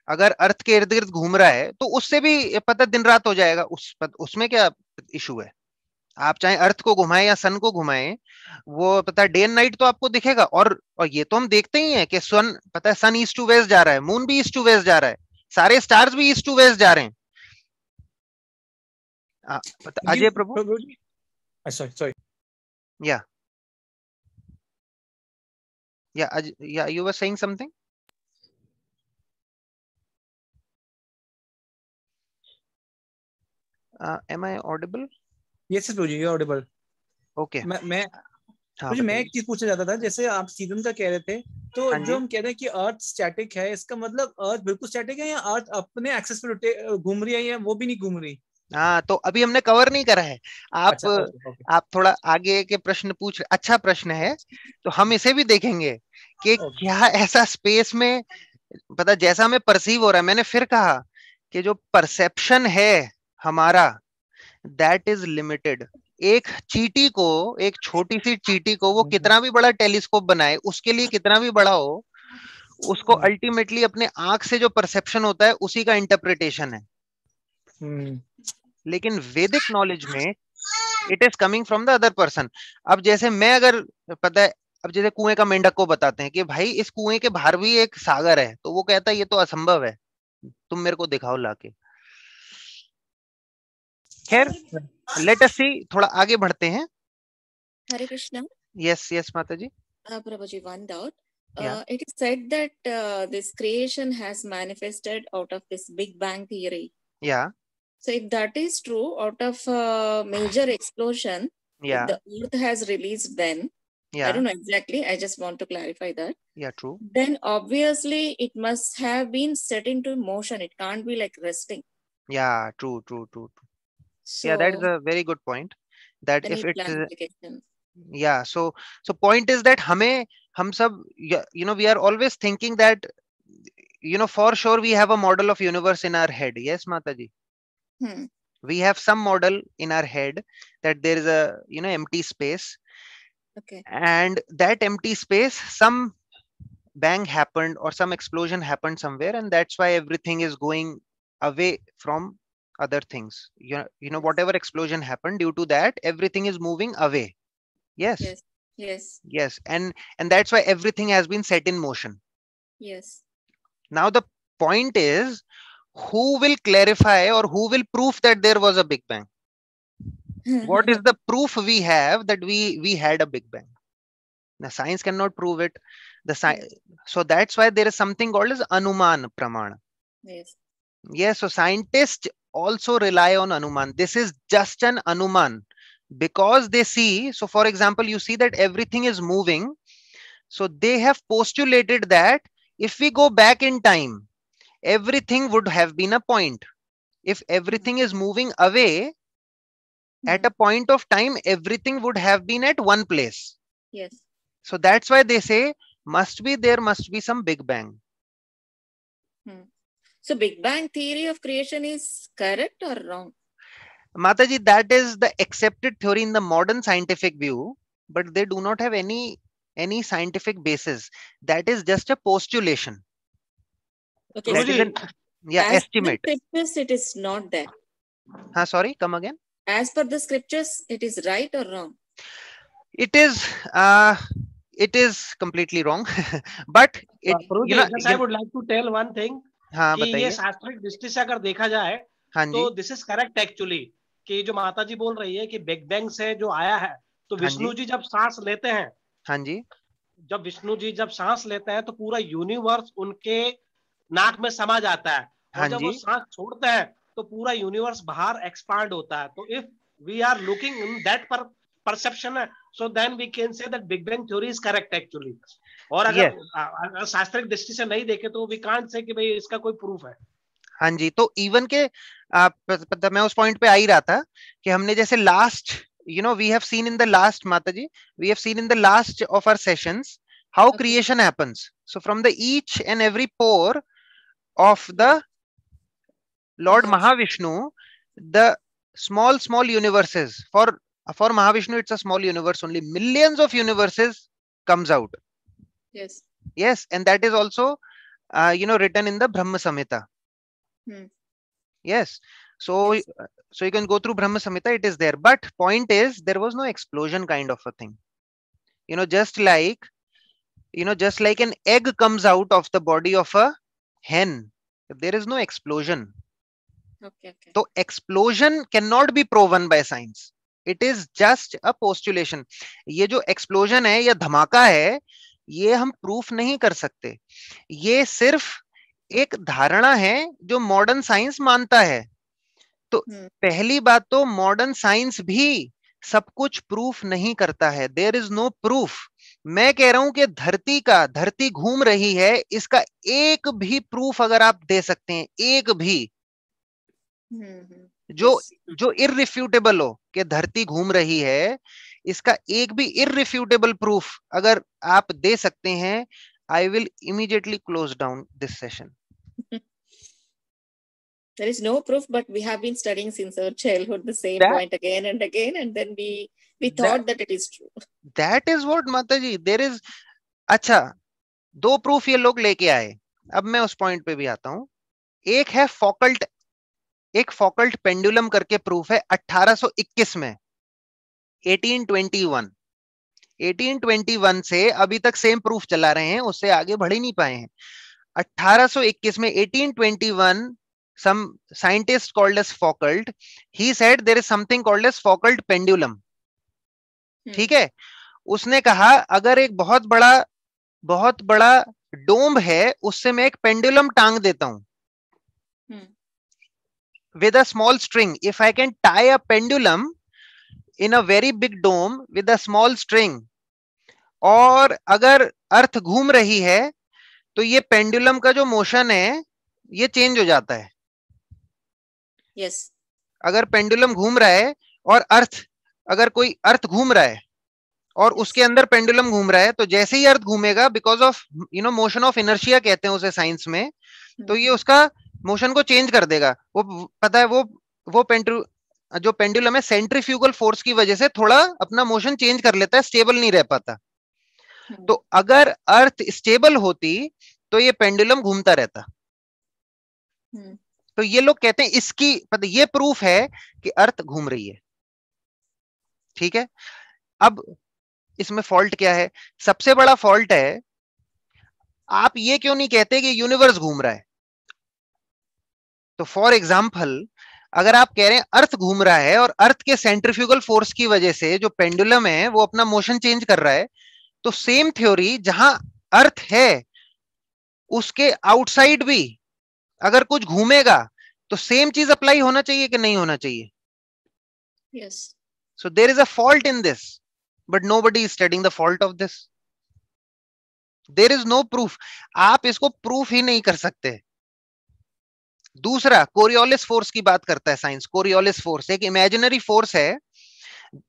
अगर अर्थ के इर्द गिर्द घूम रहा है तो उससे भी पता दिन रात हो जाएगा उस उसमें क्या इशू है? आप चाहे अर्थ को घुमाएँ या सन को घुमाएँ वो पता डे एंड नाइट तो आपको दिखेगा और और ये तो हम देखते ही हैं कि सन पता है सन ईस्ट टू वेस्ट जा रहा है मून भी ईस्ट टू वेस्ट जा रहा है सारे स्टार्स भी ईस्ट टू वेस्ट जा रहे हैं। अजय प्रभु? Sorry yeah. Yeah yeah you were saying something Uh, am I audible? Yes, yes, Prabhu, you're audible. Okay. मैं मैं हाँ, मैं एक चीज़ पूछना चाहता था जैसे आप सीज़न का कह रहे थे तो हाँ जो हम कह रहे हैं कि अर्थ स्टैटिक है इसका मतलब अर्थ बिल्कुल स्टैटिक है या अर्थ अपने एक्सेस पे घूम रही है या वो भी नहीं घूम रही हाँ तो अभी हमने कवर नहीं करा है आप अच्छा, ओके, ओके. आप थोड़ा आगे के प्रश्न पूछ अच्छा प्रश्न है तो हम इसे भी देखेंगे कि क्या ऐसा स्पेस में पता जैसा हमें परसीव हो रहा है मैंने फिर कहा कि जो परसेप्शन है हमारा दैट इज़ लिमिटेड एक चीटी को एक छोटी सी चीटी को वो कितना भी बड़ा टेलीस्कोप बनाए उसके लिए कितना भी बड़ा हो उसको अल्टीमेटली हम्म। अपने आँख से जो परसेप्शन होता है उसी का इंटरप्रिटेशन है। हम्म। लेकिन वेदिक नॉलेज में it is coming from the other person अब जैसे मैं अगर पता है अब जैसे कुएँ का मेंढक को बताते हैं कि भाई इस कुएँ के बाहर भी एक सागर है तो वो कहता है ये तो असंभव है। तुम मेरे को दिखाओ लाके। खैर लेट अस सी थोड़ा आगे बढ़ते हैं हरे कृष्णा यस यस माता जी प्रभु जी one doubt Uh, it is said that uh, this creation has manifested out of this Big Bang theory. Yeah. So if that is true, out of a major explosion, yeah, the Earth has released then. Yeah. I don't know exactly. I just want to clarify that. Yeah, true. Then obviously it must have been set into motion. It can't be like resting. Yeah, true, true, true, true. So yeah, that is a very good point. That if it's yeah, so so point is that hame hum sab you know we are always thinking that you know for sure we have a model of universe in our head. Yes, Mataji. Hmm. We have some model in our head that there is a you know empty space. Okay. And that empty space, some bang happened or some explosion happened somewhere, and that's why everything is going away from other things. You know, you know whatever explosion happened due to that everything is moving away. Yes. Yes. Yes. Yes. And and that's why everything has been set in motion. Yes. Now the point is who will clarify or who will prove that there was a big bang? What is the proof we have that we we had a big bang? The science cannot prove it. The science so that's why there is something called as anuman pramana. Yes. Yes so scientists also rely on Anuman. This is just an Anuman because they see. So, for example, you see that everything is moving. So, they have postulated that if we go back in time, everything would have been a point. If everything is moving away, at a point of time, everything would have been at one place. Yes. So, that's why they say, must be there, must be some Big Bang. So Big Bang theory of creation is correct or wrong? Mataji, that is the accepted theory in the modern scientific view, but they do not have any any scientific basis. That is just a postulation. Okay. That is an, yeah, As estimate. The scriptures, it is not there. Huh, sorry, come again. As per the scriptures, it is right or wrong? it is uh, it is completely wrong but it, uh, you know, i would like to tell one thing हाँ, कि ये शास्त्रिक दृष्टि से अगर देखा जाए हाँ तो दिस इज़ करेक्ट एक्चुअली कि जो माता जी बोल रही है कि बिग बैंग से जो आया है तो विष्णु हाँ विष्णु जी जब सांस लेते हैं हाँ जी। जब विष्णु जी जब सांस लेते हैं तो पूरा यूनिवर्स उनके नाक में समा जाता है। और हाँ जब वो सांस छोड़ते हैं तो पूरा यूनिवर्स बाहर एक्सपांड होता है। तो if we are looking in that पर perception so then we can say that big bang theory is correct actually और अगर, अगर दृष्टि से नहीं देखे तो वी कांट से भाई इसका कोई प्रूफ है। हाँ जी तो इवन के आ, मैं उस पॉइंट पे आ ही रहा था कि हमने जैसे last you know we have seen in the last माता जी we have seen in the last of our sessions how creation happens so from the each and every pore of the Lord Mahavishnu the small small universes for for Mahavishnu it's a small universe only millions of universes comes out yes yes and that is also uh, you know written in the brahma samhita hmm. yes so yes. so you can go through brahma samhita it is there but point is there was no explosion kind of a thing you know just like you know just like an egg comes out of the body of a hen there is no explosion okay, okay. so explosion cannot be proven by science it is just a postulation ये जो explosion है या धमाका है ये हम proof नहीं कर सकते। ये सिर्फ़ एक धारणा है जो मॉडर्न साइंस मानता है। तो हम्म। पहली बात तो मॉडर्न साइंस भी सब कुछ प्रूफ नहीं करता है। देर इज़ नो प्रूफ मैं कह रहा हूँ कि धरती का धरती घूम रही है इसका एक भी प्रूफ अगर आप दे सकते हैं एक भी। हम्म, हम्म। जो जो इरिफ्यूटेबल हो कि धरती घूम रही है इसका एक भी इरिफ्यूटेबल प्रूफ अगर आप दे सकते हैं I will immediately close down this session there is no proof but we have been studying since our childhood the same that, point again and again and then we we thought that, that it is true that is what जी there is अच्छा दो proof ये लोग लेके आए अब मैं उस पॉइंट पे भी आता हूँ एक है फोकल्ट एक फोकल्ट पेंडुलम करके प्रूफ है 1821 में 1821 1821 से अभी तक सेम प्रूफ चला रहे हैं उससे आगे बढ़ ही नहीं पाए हैं। 1821 में 1821 some scientist called as Foucault he said there is something called as Foucault pendulum ठीक है? उसने कहा अगर एक बहुत बड़ा बहुत बड़ा डोम है उससे मैं एक पेंडुलम टांग देता हूँ। With a small string if I can tie a pendulum in a very big dome with a small string और अगर अर्थ घूम रही है तो ये पेंडुलम का जो मोशन है ये चेंज हो जाता है यस yes. अगर पेंडुलम घूम रहा है और अर्थ अगर कोई अर्थ घूम रहा है और उसके अंदर पेंडुलम घूम रहा है तो जैसे ही अर्थ घूमेगा because of you know motion of inertia कहते हैं उसे साइंस में तो ये हम्म। उसका मोशन को चेंज कर देगा वो पता है वो वो पेंडु जो पेंडुलम है सेंट्रीफ्यूगल फोर्स की वजह से थोड़ा अपना मोशन चेंज कर लेता है स्टेबल नहीं रह पाता। हम्म। तो अगर अर्थ स्टेबल होती तो ये पेंडुलम घूमता रहता। हम्म। तो ये लोग कहते हैं इसकी पता ये प्रूफ है कि अर्थ घूम रही है। ठीक है? अब इसमें फॉल्ट क्या है? सबसे बड़ा फॉल्ट है आप ये क्यों नहीं कहते कि यूनिवर्स घूम रहा है? तो फॉर एग्ज़ाम्पल अगर आप कह रहे हैं अर्थ घूम रहा है और अर्थ के सेंट्रिफ्यूगल फोर्स की वजह से जो पेंडुलम है वो अपना मोशन चेंज कर रहा है तो सेम थ्योरी जहाँ अर्थ है उसके आउटसाइड भी अगर कुछ घूमेगा तो सेम चीज़ अप्लाई होना चाहिए कि नहीं होना चाहिए? Yes. So there is a fault in this but nobody is studying the fault of this. There is no proof. आप इसको प्रूफ ही नहीं कर सकते। दूसरा कोरियोलिस फोर्स की बात करता है साइंस कोरियोलिस फोर्स एक इमेजिनरी फोर्स है।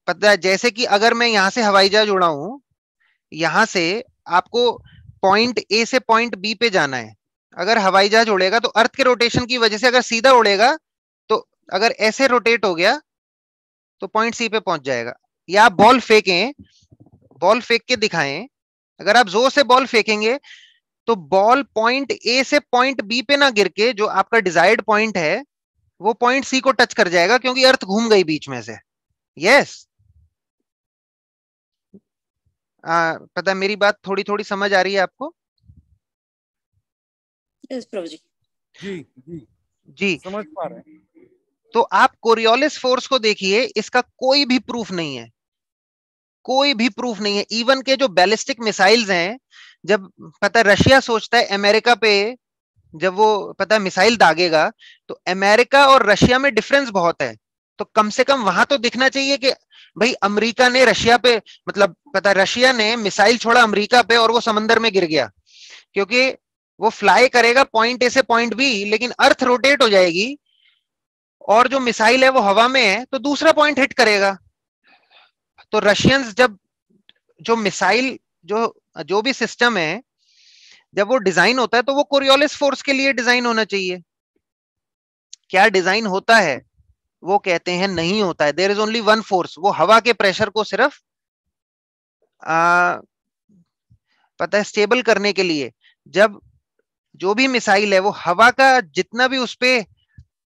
पता है, जैसे कि अगर मैं यहाँ से हवाई जहाज़ उड़ा हूँ यहाँ से आपको पॉइंट ए से पॉइंट बी पे जाना है। अगर हवाई जहाज़ उड़ेगा तो अर्थ के रोटेशन की वजह से अगर सीधा उड़ेगा तो अगर ऐसे रोटेट हो गया तो पॉइंट सी पे पहुँच जाएगा। या आप बॉल फेंकें बॉल फेंक के दिखाएँ। अगर आप ज़ोर से बॉल फेंकेंगे तो बॉल पॉइंट ए से पॉइंट बी पे ना गिर के जो आपका डिजायर्ड पॉइंट है वो पॉइंट सी को टच कर जाएगा क्योंकि अर्थ घूम गई बीच में से। यस आ, पता मेरी बात थोड़ी थोड़ी समझ आ रही है आपको? Yes, जी। जी जी। जी। समझ पा रहे हैं। तो आप कोरियोलिस फोर्स को देखिए इसका कोई भी प्रूफ नहीं है। कोई भी प्रूफ नहीं है। इवन के जो बैलिस्टिक मिसाइल्स हैं जब पता रशिया सोचता है अमेरिका पे जब वो पता मिसाइल दागेगा तो अमेरिका और रशिया में डिफरेंस बहुत है। तो कम से कम वहाँ तो दिखना चाहिए कि भाई अमेरिका ने रशिया पे मतलब पता रशिया ने मिसाइल छोड़ा अमेरिका पे और वो समंदर में गिर गया। क्योंकि वो फ्लाई करेगा पॉइंट ए से पॉइंट बी लेकिन अर्थ रोटेट हो जाएगी और जो मिसाइल है वो हवा में है तो दूसरा पॉइंट हिट करेगा। तो रशियंस जब, जो मिसाइल जो जो भी सिस्टम है जब वो डिज़ाइन होता है तो वो कोरियोलिस फोर्स के लिए डिज़ाइन होना चाहिए। क्या डिज़ाइन होता है वो कहते हैं नहीं होता है। There is only one force वो हवा के प्रेशर को सिर्फ़ आ, पता है स्टेबल करने के लिए। जब जो भी मिसाइल है वो हवा का जितना भी उस पर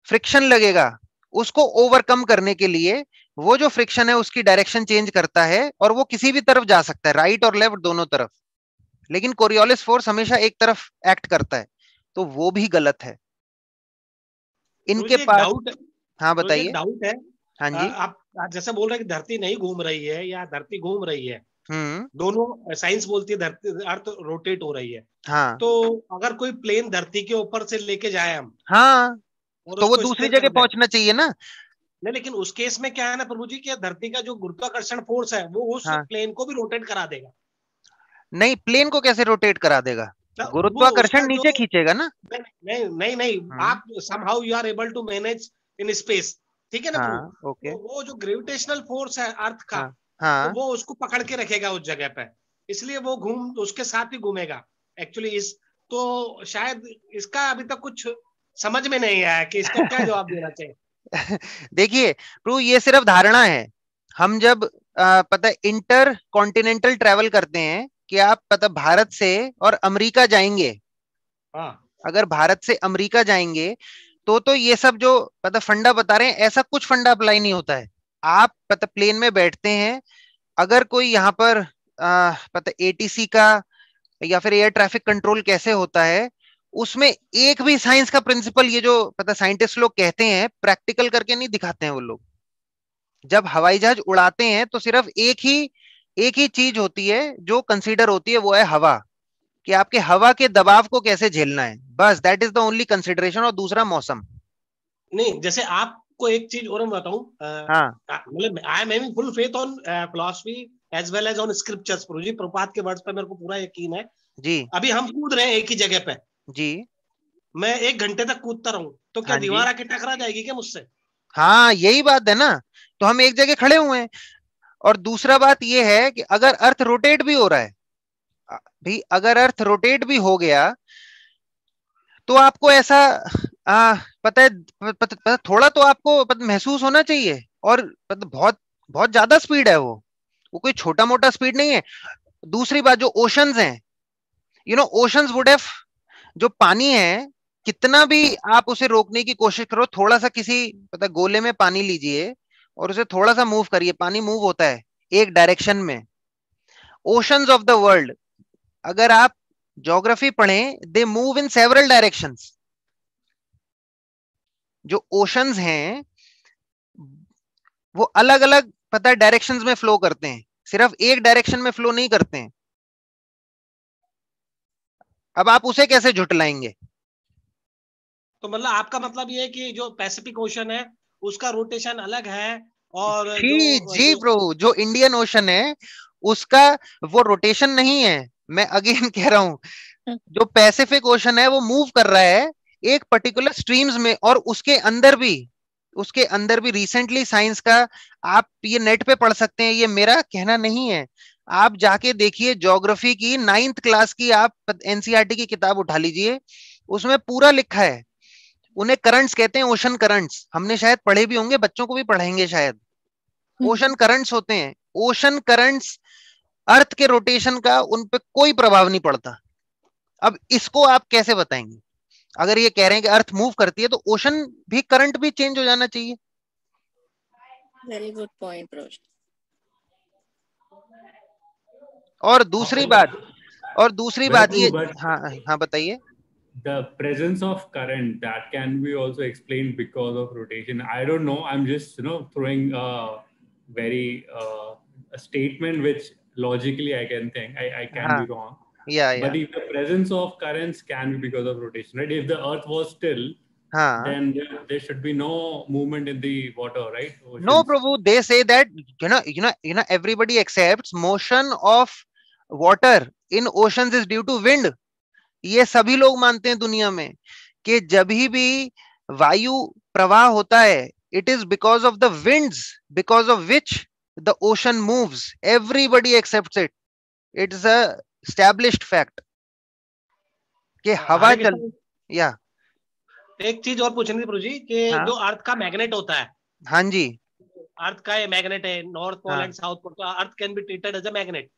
फ्रिक्शन लगेगा उसको ओवरकम करने के लिए वो जो फ्रिक्शन है उसकी डायरेक्शन चेंज करता है और वो किसी भी तरफ़ जा सकता है राइट और लेफ़्ट दोनों तरफ़। लेकिन कोरियोलिस फोर्स हमेशा एक तरफ़ एक्ट करता है तो वो भी गलत है। इनके पास हाँ। बताइए। डाउट है। हाँ जी। आप जैसे बोल रहे हैं कि धरती नहीं घूम रही है या धरती घूम रही है हम्म। दोनों साइंस बोलती है धरती अर्थ रोटेट हो रही है। हाँ। तो अगर कोई प्लेन धरती के ऊपर से लेके जाए हम हाँ। तो वो दूसरी जगह पहुँचना चाहिए ना। नहीं लेकिन उस केस में क्या है ना प्रभु जी की धरती का जो गुरुत्वाकर्षण फोर्स है वो उस हाँ. प्लेन को भी रोटेट करा देगा। नहीं प्लेन को कैसे रोटेट करा देगा? गुरुत्वाकर्षण नीचे खींचेगा ना? नहीं नहीं नहीं आप somehow you are able to manage in space ठीक है ना हाँ, ओके तो वो जो ग्रेविटेशनल फोर्स है अर्थ का हाँ, हाँ, तो वो उसको पकड़ के रखेगा उस जगह पे। इसलिए वो घूम उसके साथ ही घूमेगा। एक्चुअली इस तो शायद इसका अभी तक कुछ समझ में नहीं आया कि इसका क्या जवाब देना चाहिए। देखिए प्रभु ये सिर्फ़ धारणा है। हम जब आ, पता इंटर कॉन्टिनेंटल ट्रेवल करते हैं कि आप पता भारत से और अमेरिका जाएँगे। हाँ। अगर भारत से अमेरिका जाएँगे तो तो ये सब जो पता फंडा बता रहे हैं ऐसा कुछ फंडा अप्लाई नहीं होता है। आप पता प्लेन में बैठते हैं अगर कोई यहाँ पर आ, पता एटीसी का या फिर एयर ट्रैफ़िक कंट्रोल कैसे होता है उसमें एक भी साइंस का प्रिंसिपल ये जो पता साइंटिस्ट लोग कहते हैं प्रैक्टिकल करके नहीं दिखाते हैं वो लोग। जब हवाई जहाज़ उड़ाते हैं तो सिर्फ़ एक ही एक ही चीज़ होती है जो कंसीडर होती है वो है हवा। कि आपके हवा के दबाव को कैसे झेलना है। बस that is the only consideration और दूसरा मौसम। नहीं जैसे आपको एक चीज़ और मैं बताऊँ मतलब I am having full faith on philosophy as well as on scriptures के वर्ड्स पे मेरे को पूरा यकीन है। जी। अभी हम कूद रहे हैं एक ही जगह पे। जी। मैं एक घंटे तक कूदता रहूँ तो क्या हाँ दीवार आके टकरा जाएगी क्या मुझसे? हाँ यही बात है ना। तो हम एक जगह खड़े हुए हैं। और दूसरा बात यह है कि अगर अर्थ रोटेट भी हो रहा है भी अगर अर्थ रोटेट भी हो गया तो आपको ऐसा आ, पता है पता, पता, थोड़ा तो आपको पता, महसूस होना चाहिए। और पता, बहुत बहुत ज़्यादा स्पीड है वो। वो कोई छोटा मोटा स्पीड नहीं है। दूसरी बात जो ओशंस हैं you know oceans would have जो पानी है, कितना भी आप उसे रोकने की कोशिश करो थोड़ा सा किसी, पता, गोले में पानी लीजिए और उसे थोड़ा सा मूव करिए। पानी मूव होता है, एक डायरेक्शन में। ओशंस ऑफ़ द वर्ल्ड अगर आप ज्योग्राफी पढ़ें they move in several direction जो ओशंस हैं, वो अलग अलग पता है डायरेक्शंस में फ्लो करते हैं। सिर्फ़ एक डायरेक्शन में फ्लो नहीं करते हैं। अब आप उसे कैसे झुटलाएँगे तो मतलब आपका मतलब ये है कि जो पैसिफिक ओशन है उसका रोटेशन अलग है और जी जी ब्रो जो इंडियन ओशन है उसका वो रोटेशन नहीं है मैं अगेन कह रहा हूँ। जो पैसिफिक ओशन है वो मूव कर रहा है एक पर्टिकुलर स्ट्रीम्स में और उसके अंदर भी उसके अंदर भी रिसेंटली साइंस का आप ये नेट पे पढ़ सकते हैं ये मेरा कहना नहीं है आप जाके देखिए ज्योग्राफी की नाइन्थ क्लास की आप एनसीआरटी की किताब उठा लीजिए उसमें पूरा लिखा है। उन्हें करंट्स कहते हैं ओशन करंट्स हमने शायद पढ़े भी होंगे बच्चों को भी पढ़ाएँगे शायद। ओशन हम्म। करंट्स होते हैं। ओशन करंट्स अर्थ के रोटेशन का उन पर कोई प्रभाव नहीं पड़ता। अब इसको आप कैसे बताएँगे? अगर ये कह रहे हैं कि अर्थ मूव करती है तो ओशन भी करंट भी चेंज हो जाना चाहिए। वेरी गुड पॉइंट और दूसरी बात और दूसरी बात ये हाँ हाँ बताइए the presence of current that can be also explained because of rotation i don't know i'm just you know throwing a very uh, a statement which logically i can think i, I can uh-huh. be wrong yeah, yeah but if the presence of currents can be because of rotation right if the earth was still huh. then there, should be no movement in the water right Oceans. no prabhu they say that you know you know you know everybody accepts motion of water in ocean is due to wind ये सभी लोग मानते हैं दुनिया में कि जब ही भी वायु प्रवाह होता है it is because of the winds because of which the ocean moves everybody accept it it is a established fact कि हवा चल या एक चीज़ और पूछनी थी प्रभु जी कि हाँ? जो अर्थ का मैग्नेट होता है। हाँ जी। अर्थ का ये मैग्नेट है north pole and south pole तो earth can be treated as a magnet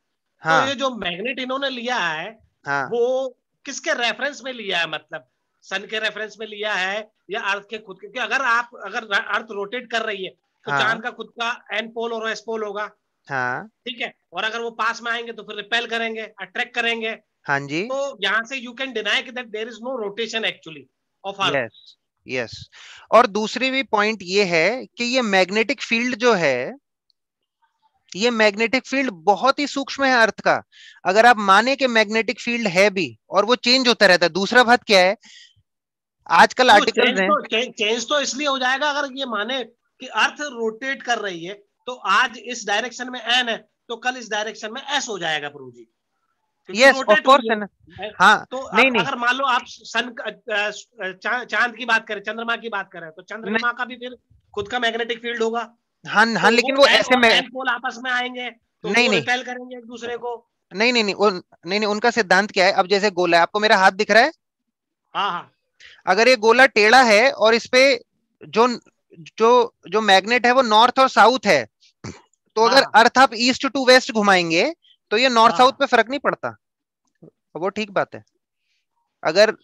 हाँ. तो ये जो मैग्नेट इन्होंने लिया है हाँ. वो किसके रेफरेंस में लिया है मतलब? सन के रेफरेंस में लिया है या अर्थ के खुद के? क्योंकि अगर आप अगर अर्थ रोटेट कर रही है तो हाँ. चाँद का खुद का एन पोल और एस पोल होगा। हाँ। ठीक है? और अगर वो पास में आएँगे तो फिर रिपेल करेंगे अट्रैक्ट करेंगे। हाँ जी। तो यहाँ से यू कैन डिनाई कि that there is no rotation actually of earth yes yes और दूसरी भी पॉइंट ये है कि ये मैग्नेटिक फ़ील्ड जो है ये मैग्नेटिक फ़ील्ड बहुत ही सूक्ष्म है अर्थ का। अगर आप माने कि मैग्नेटिक फ़ील्ड है भी और वो चेंज होता रहता है दूसरा बात क्या है? आजकल तो आर्टिकल चेंज तो, चेंज तो इसलिए हो जाएगा अगर ये माने कि अर्थ रोटेट कर रही है तो आज इस डायरेक्शन में एन है तो कल इस डायरेक्शन में एस हो जाएगा प्रभु जी। यस ऑफ़ कोर्स है हाँ। तो नहीं नहीं। अगर मान लो आप सन चाँद की बात करें चंद्रमा की बात करें तो चंद्रमा का भी फिर खुद का मैग्नेटिक फ़ील्ड होगा। हाँ हाँ तो लेकिन वो, वो ऐसे में आपस में आएँगे तो नहीं नहीं। करेंगे एक दूसरे को। नहीं नहीं नहीं वो नहीं नहीं उनका सिद्धांत क्या है? अब जैसे गोला है आपको मेरा हाथ दिख रहा है? हाँ हाँ। अगर ये गोला टेढ़ा है और इस पे जो जो जो मैग्नेट है वो नॉर्थ और साउथ है तो अगर हाँ। अर्थ आप ईस्ट टू वेस्ट घुमाएँगे तो ये नॉर्थ साउथ हाँ। पे फ़र्क नहीं पड़ता। वो ठीक बात है। अगर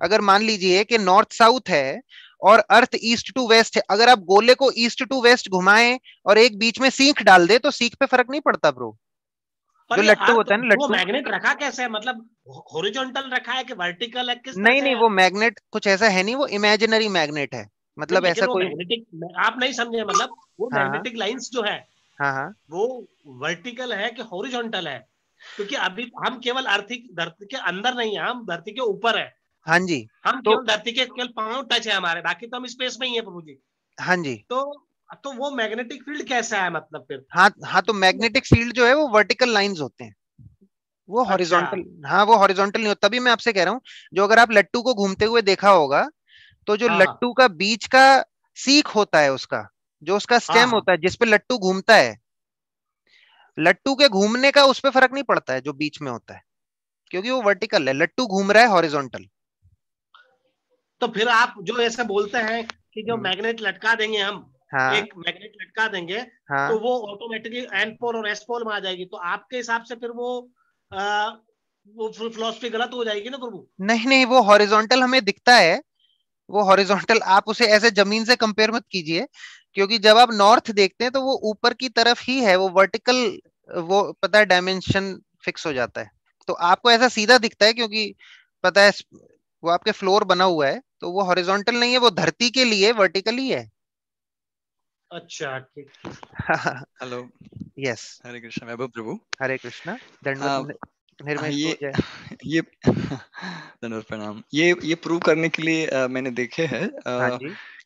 अगर मान लीजिए कि नॉर्थ साउथ है और अर्थ ईस्ट टू वेस्ट है। अगर आप गोले को ईस्ट टू वेस्ट घुमाएँ और एक बीच में सीख डाल दे तो सीख पे फ़र्क नहीं पड़ता ब्रो जो लट्टू होता है ना लट्टू। मैग्नेट रखा कैसे है? मतलब हॉरिजॉन्टल रखा है कि वर्टिकल है? किस नहीं नहीं वो मैग्नेट कुछ ऐसा है नहीं वो इमेजिनरी मैग्नेट है। मतलब ऐसा कोई आप नहीं समझे मतलब वो मैग्नेटिक हाँ, लाइंस हाँ। जो है हाँ हाँ। वो वर्टिकल है कि हॉरिजॉन्टल है? क्योंकि अभी हम केवल धरती धरती के अंदर नहीं है हम धरती के ऊपर है। हाँ जी। हम तो, केवल धरती के केवल पाँव टच है हमारे बाकी तो हम स्पेस में ही है प्रभु जी। हाँ जी। तो तो वो मैग्नेटिक फ़ील्ड कैसा है मतलब फिर? हाँ हाँ तो मैग्नेटिक फ़ील्ड जो है वो वर्टिकल लाइंस होते हैं। वो हॉरिजॉन्टल अच्छा। हाँ वो हॉरिजॉन्टल नहीं होता। तभी मैं आपसे कह रहा हूँ जो अगर आप लट्टू को घूमते हुए देखा होगा तो जो हाँ। लट्टू का बीच का सीख होता है उसका जो उसका स्टेम हाँ। होता है जिसपे लट्टू घूमता है लट्टू के घूमने का उस पर फ़र्क नहीं पड़ता है जो बीच में होता है। क्योंकि वो वर्टिकल है लट्टू घूम रहा है हॉरिजॉन्टल तो फिर आप जो ऐसे बोलते हैं कि जो मैग्नेट हम्म। लटका देंगे हम हाँ, एक मैग्नेट लटका देंगे हाँ, तो वो ऑटोमेटिकली एन पोल और एस पोल में आ जाएगी। तो आपके हिसाब से फिर वो आ, वो फिलोसफी गलत हो जाएगी ना प्रभु? नहीं नहीं वो हॉरिजॉन्टल हमें दिखता है। वो हॉरिजॉन्टल आप उसे ऐसे ज़मीन से कंपेयर मत कीजिए क्योंकि जब आप नॉर्थ देखते हैं तो वो ऊपर की तरफ़ ही है वो वर्टिकल वो पता है डायमेंशन फिक्स हो जाता है। तो आपको ऐसा सीधा दिखता है क्योंकि पता है वो आपके फ्लोर बना हुआ है तो वो हॉरिजॉन्टल नहीं है वो धरती के लिए वर्टिकल ही है। अच्छा ठीक। हेलो यस हरे कृष्ण वैभव प्रभु हरे कृष्ण ये ये धन्यवाद प्रणाम। ये ये प्रूव करने के लिए आ, मैंने देखे हैं हाँ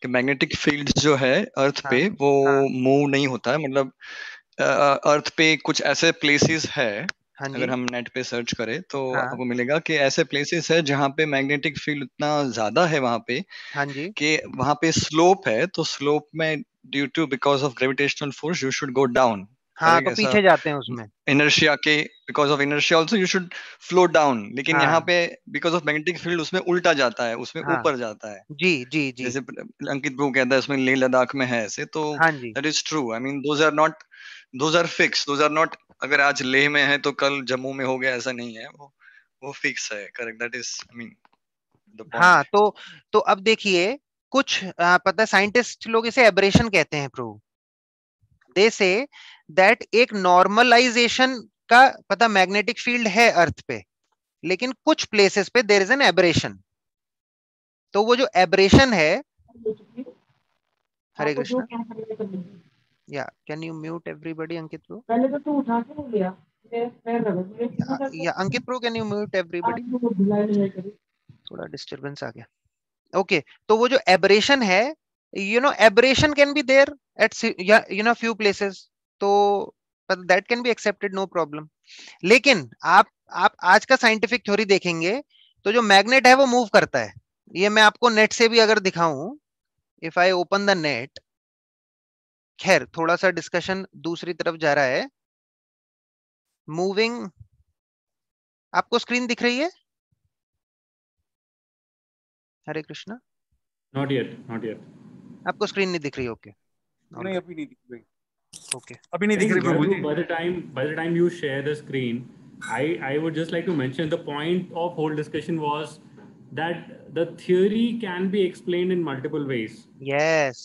कि मैग्नेटिक फ़ील्ड जो है अर्थ हाँ, पे वो मूव हाँ, नहीं होता है मतलब अर्थ पे कुछ ऐसे प्लेसेस है हाँ अगर हम नेट पे सर्च करें तो हाँ. आपको मिलेगा कि ऐसे प्लेसेस है जहाँ पे मैग्नेटिक फ़ील्ड उतना ज़्यादा है वहाँ पे हाँ जी। कि वहाँ पे स्लोप है तो स्लोप में due to because of gravitational force you should go down हाँ तो पीछे जाते हैं उसमें। इनर्शिया के because of inertia also you should flow down लेकिन हाँ. यहाँ पे बिकॉज़ ऑफ़ मैग्नेटिक फ़ील्ड उसमें उल्टा जाता है उसमें हाँ. ऊपर जाता है। जी जी जी। जैसे अंकित ब्रू कहता है उसमें लेह लद्दाख में है ऐसे तो that is true I mean those are not those are fix those are not अगर आज लेह में है तो कल जम्मू में हो गया ऐसा नहीं है। वो वो फिक्स है correct that is I mean हाँ तो तो अब देखिए कुछ आ, पता है साइंटिस्ट लोग इसे एब्रेशन कहते हैं प्रो दे से दैट एक नॉर्मलाइजेशन का पता मैग्नेटिक फ़ील्ड है अर्थ पे लेकिन कुछ प्लेसेस पे देर इज़ एन एबरेशन तो वो जो एबरेशन है Hare Krishna. Yeah can you mute everybody Ankit pro पहले तो तू उठा के लिया या Ankit pro can you mute everybody थोड़ा डिस्टरबेंस आ गया। ओके okay, तो वो जो एबरेशन है you know aberration can be there at you know few places तो that can be accepted no problem लेकिन आप आप आज का साइंटिफिक थ्योरी देखेंगे तो जो मैग्नेट है वो मूव करता है। ये मैं आपको नेट से भी अगर दिखाऊँ if I open the net खैर थोड़ा सा डिस्कशन दूसरी तरफ़ जा रहा है। मूविंग आपको स्क्रीन दिख रही है? Hare Krishna. Not yet not yet आपको स्क्रीन नहीं दिख रही ओके okay. नहीं अभी नहीं दिख रही। Okay okay. अभी नहीं दिख रही you share the screen I I would just like to mention the point of whole discussion was that the theory can be explain in multiple ways yes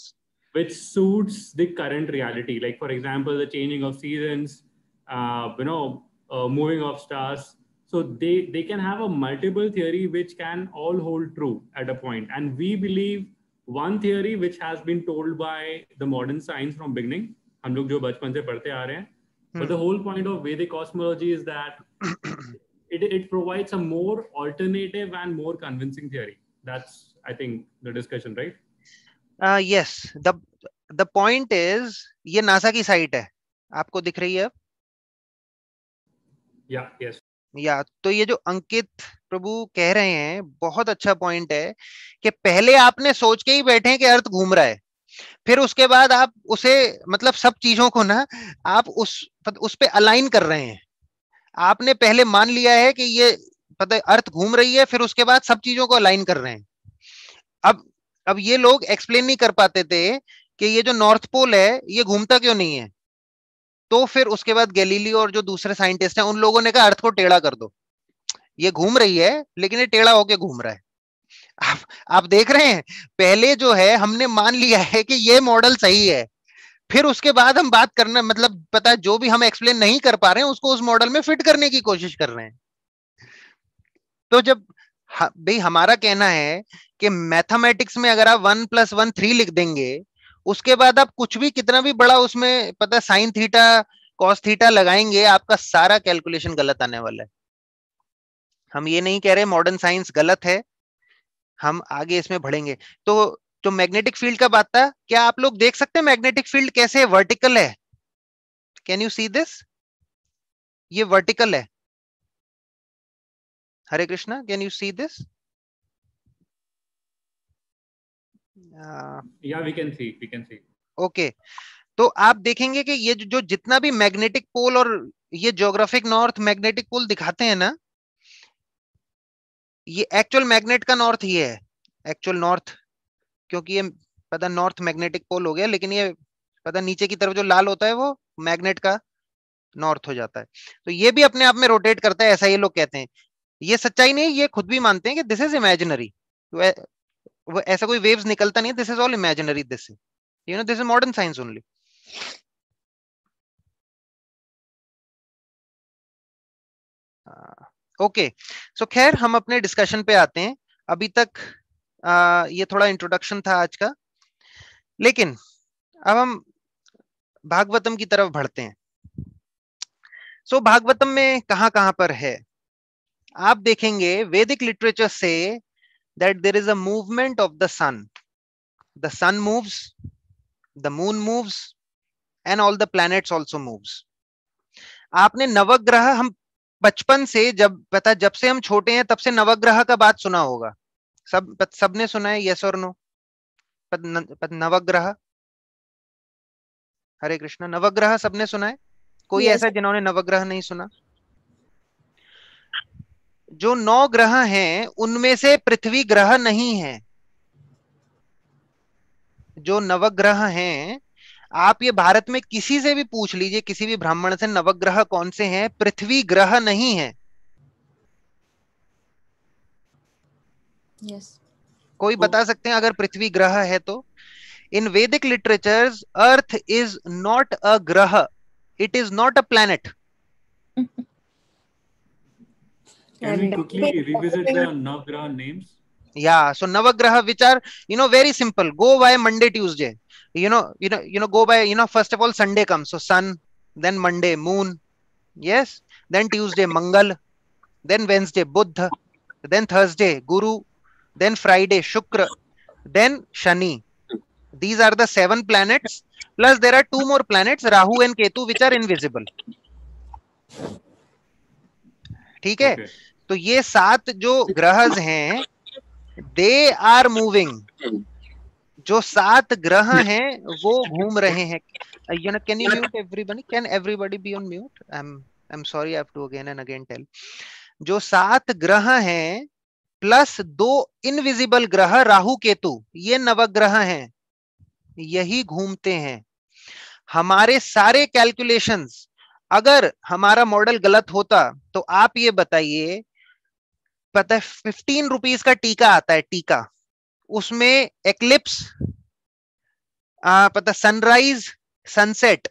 which suits the current reality like for example the changing of seasons uh, you know uh, moving of stars so they they can have a multiple theory which can all hold true at a point and we believe one theory which has been told by the modern science from beginning हम लोग जो बचपन से पढ़ते आ रहे हैं but the whole point of Vedic cosmology is that it, it provides a more alternative and more convincing theory that's I think the discussion right Yes. The the point is ये NASA की site है। आपको दिख रही है? Yeah yes. या तो ये जो अंकित प्रभु कह रहे हैं बहुत अच्छा पॉइंट है कि पहले आपने सोच के ही बैठे हैं कि अर्थ घूम रहा है। फिर उसके बाद आप उसे मतलब सब चीज़ों को ना आप उस उस पे अलाइन कर रहे हैं। आपने पहले मान लिया है कि ये पता अर्थ घूम रही है फिर उसके बाद सब चीज़ों को अलाइन कर रहे हैं। अब अब ये लोग एक्सप्लेन नहीं कर पाते थे कि ये जो नॉर्थ पोल है, ये घूमता क्यों नहीं है? तो फिर उसके बाद गैलीली और जो दूसरे साइंटिस्ट हैं, उन लोगों ने कहा अर्थ को टेढ़ा कर दो। ये घूम रही है, लेकिन ये टेढ़ा होके घूम रहा है। आप आप देख रहे हैं, पहले जो है, हमने मान लिया है कि ये मॉडल सही है। फिर उसके बाद हम बात करना मतलब पता जो भी हम एक्सप्लेन नहीं कर पा रहे हैं, उसको उस मॉडल में फिट करने की कोशिश कर रहे हैं। तो जब भाई हमारा कहना है कि मैथमेटिक्स में अगर आप वन प्लस वन थ्री लिख देंगे, उसके बाद आप कुछ भी कितना भी बड़ा उसमें, पता साइन थीटा कॉस थीटा लगाएँगे, आपका सारा कैलकुलेशन गलत आने वाला है। हम ये नहीं कह रहे मॉडर्न साइंस गलत है, हम आगे इसमें बढ़ेंगे। तो जो मैग्नेटिक फ़ील्ड का बात था, क्या आप लोग देख सकते हैं मैग्नेटिक फ़ील्ड कैसे वर्टिकल है? कैन यू सी दिस ये वर्टिकल है। Hare Krishna can you see this yeah we can see we can see okay तो आप देखेंगे कि ये जो जितना भी मैग्नेटिक पोल और ये ज्योग्राफिक नॉर्थ मैग्नेटिक पोल दिखाते हैं ना ये एक्चुअल मैग्नेट का नॉर्थ ही है एक्चुअल नॉर्थ क्योंकि ये पता नॉर्थ मैग्नेटिक पोल हो गया लेकिन ये पता नीचे की तरफ़ जो लाल होता है वो मैग्नेट का नॉर्थ हो जाता है। तो ये भी अपने आप में रोटेट करता है ऐसा ये लोग कहते हैं। ये सच्चाई नहीं ये खुद भी मानते हैं कि दिस इज़ इमेजिनरी ऐसा कोई वेव्स निकलता नहीं this is all imaginary this you know this is modern science only okay so खैर हम अपने डिस्कशन पे आते हैं. अभी तक uh, ये थोड़ा इंट्रोडक्शन था आज का. लेकिन अब हम भागवतम की तरफ़ बढ़ते हैं. सो so, भागवतम में कहाँ कहाँ पर है? आप देखेंगे वैदिक लिटरेचर से that there is a movement of the sun. The sun moves, the moon moves, and all the planets also moves. आपने नवग्रह हम बचपन से जब पता जब से हम छोटे हैं तब से नवग्रह का बात सुना होगा सब सबने सुना है यस और नो नवग्रह हरे कृष्ण नवग्रह सबने सुना है कोई yes. ऐसा जिन्होंने नवग्रह नहीं सुना जो नौ ग्रह हैं उनमें से पृथ्वी ग्रह नहीं है। जो नवग्रह हैं आप ये भारत में किसी से भी पूछ लीजिए किसी भी ब्राह्मण से नवग्रह कौन से हैं पृथ्वी ग्रह नहीं है। Yes. कोई बता सकते हैं अगर पृथ्वी ग्रह है तो? In Vedic literatures earth is not a graha it is not a planet Can we quickly revisit the Navagraha names? Yeah, so Navagraha, which are you know very simple. Go by Monday, Tuesday. You know, you know, you know, go by you know. First of all, Sunday comes, so Sun. Then Monday, Moon. Yes. Then Tuesday, Mangal. Then Wednesday, Buddha. Then Thursday, Guru. Then Friday, Shukra. Then Shani. These are the seven planets. Plus, there are two more planets, Rahu and Ketu, which are invisible. ठीक है okay. तो ये सात जो ग्रह हैं they are moving जो सात ग्रह हैं वो घूम रहे हैं। You know can you mute everybody can everybody be on mute I am I am sorry I have to again and again tell जो सात ग्रह हैं प्लस दो इनविजिबल ग्रह राहु केतु ये नवग्रह हैं। यही घूमते हैं। हमारे सारे कैलकुलेशंस अगर हमारा मॉडल गलत होता तो आप ये बताइए पता है फिफ्टीन रुपीज़ का टीका आता है, टीका। उसमें एक्लिप्स पता sunrise sunset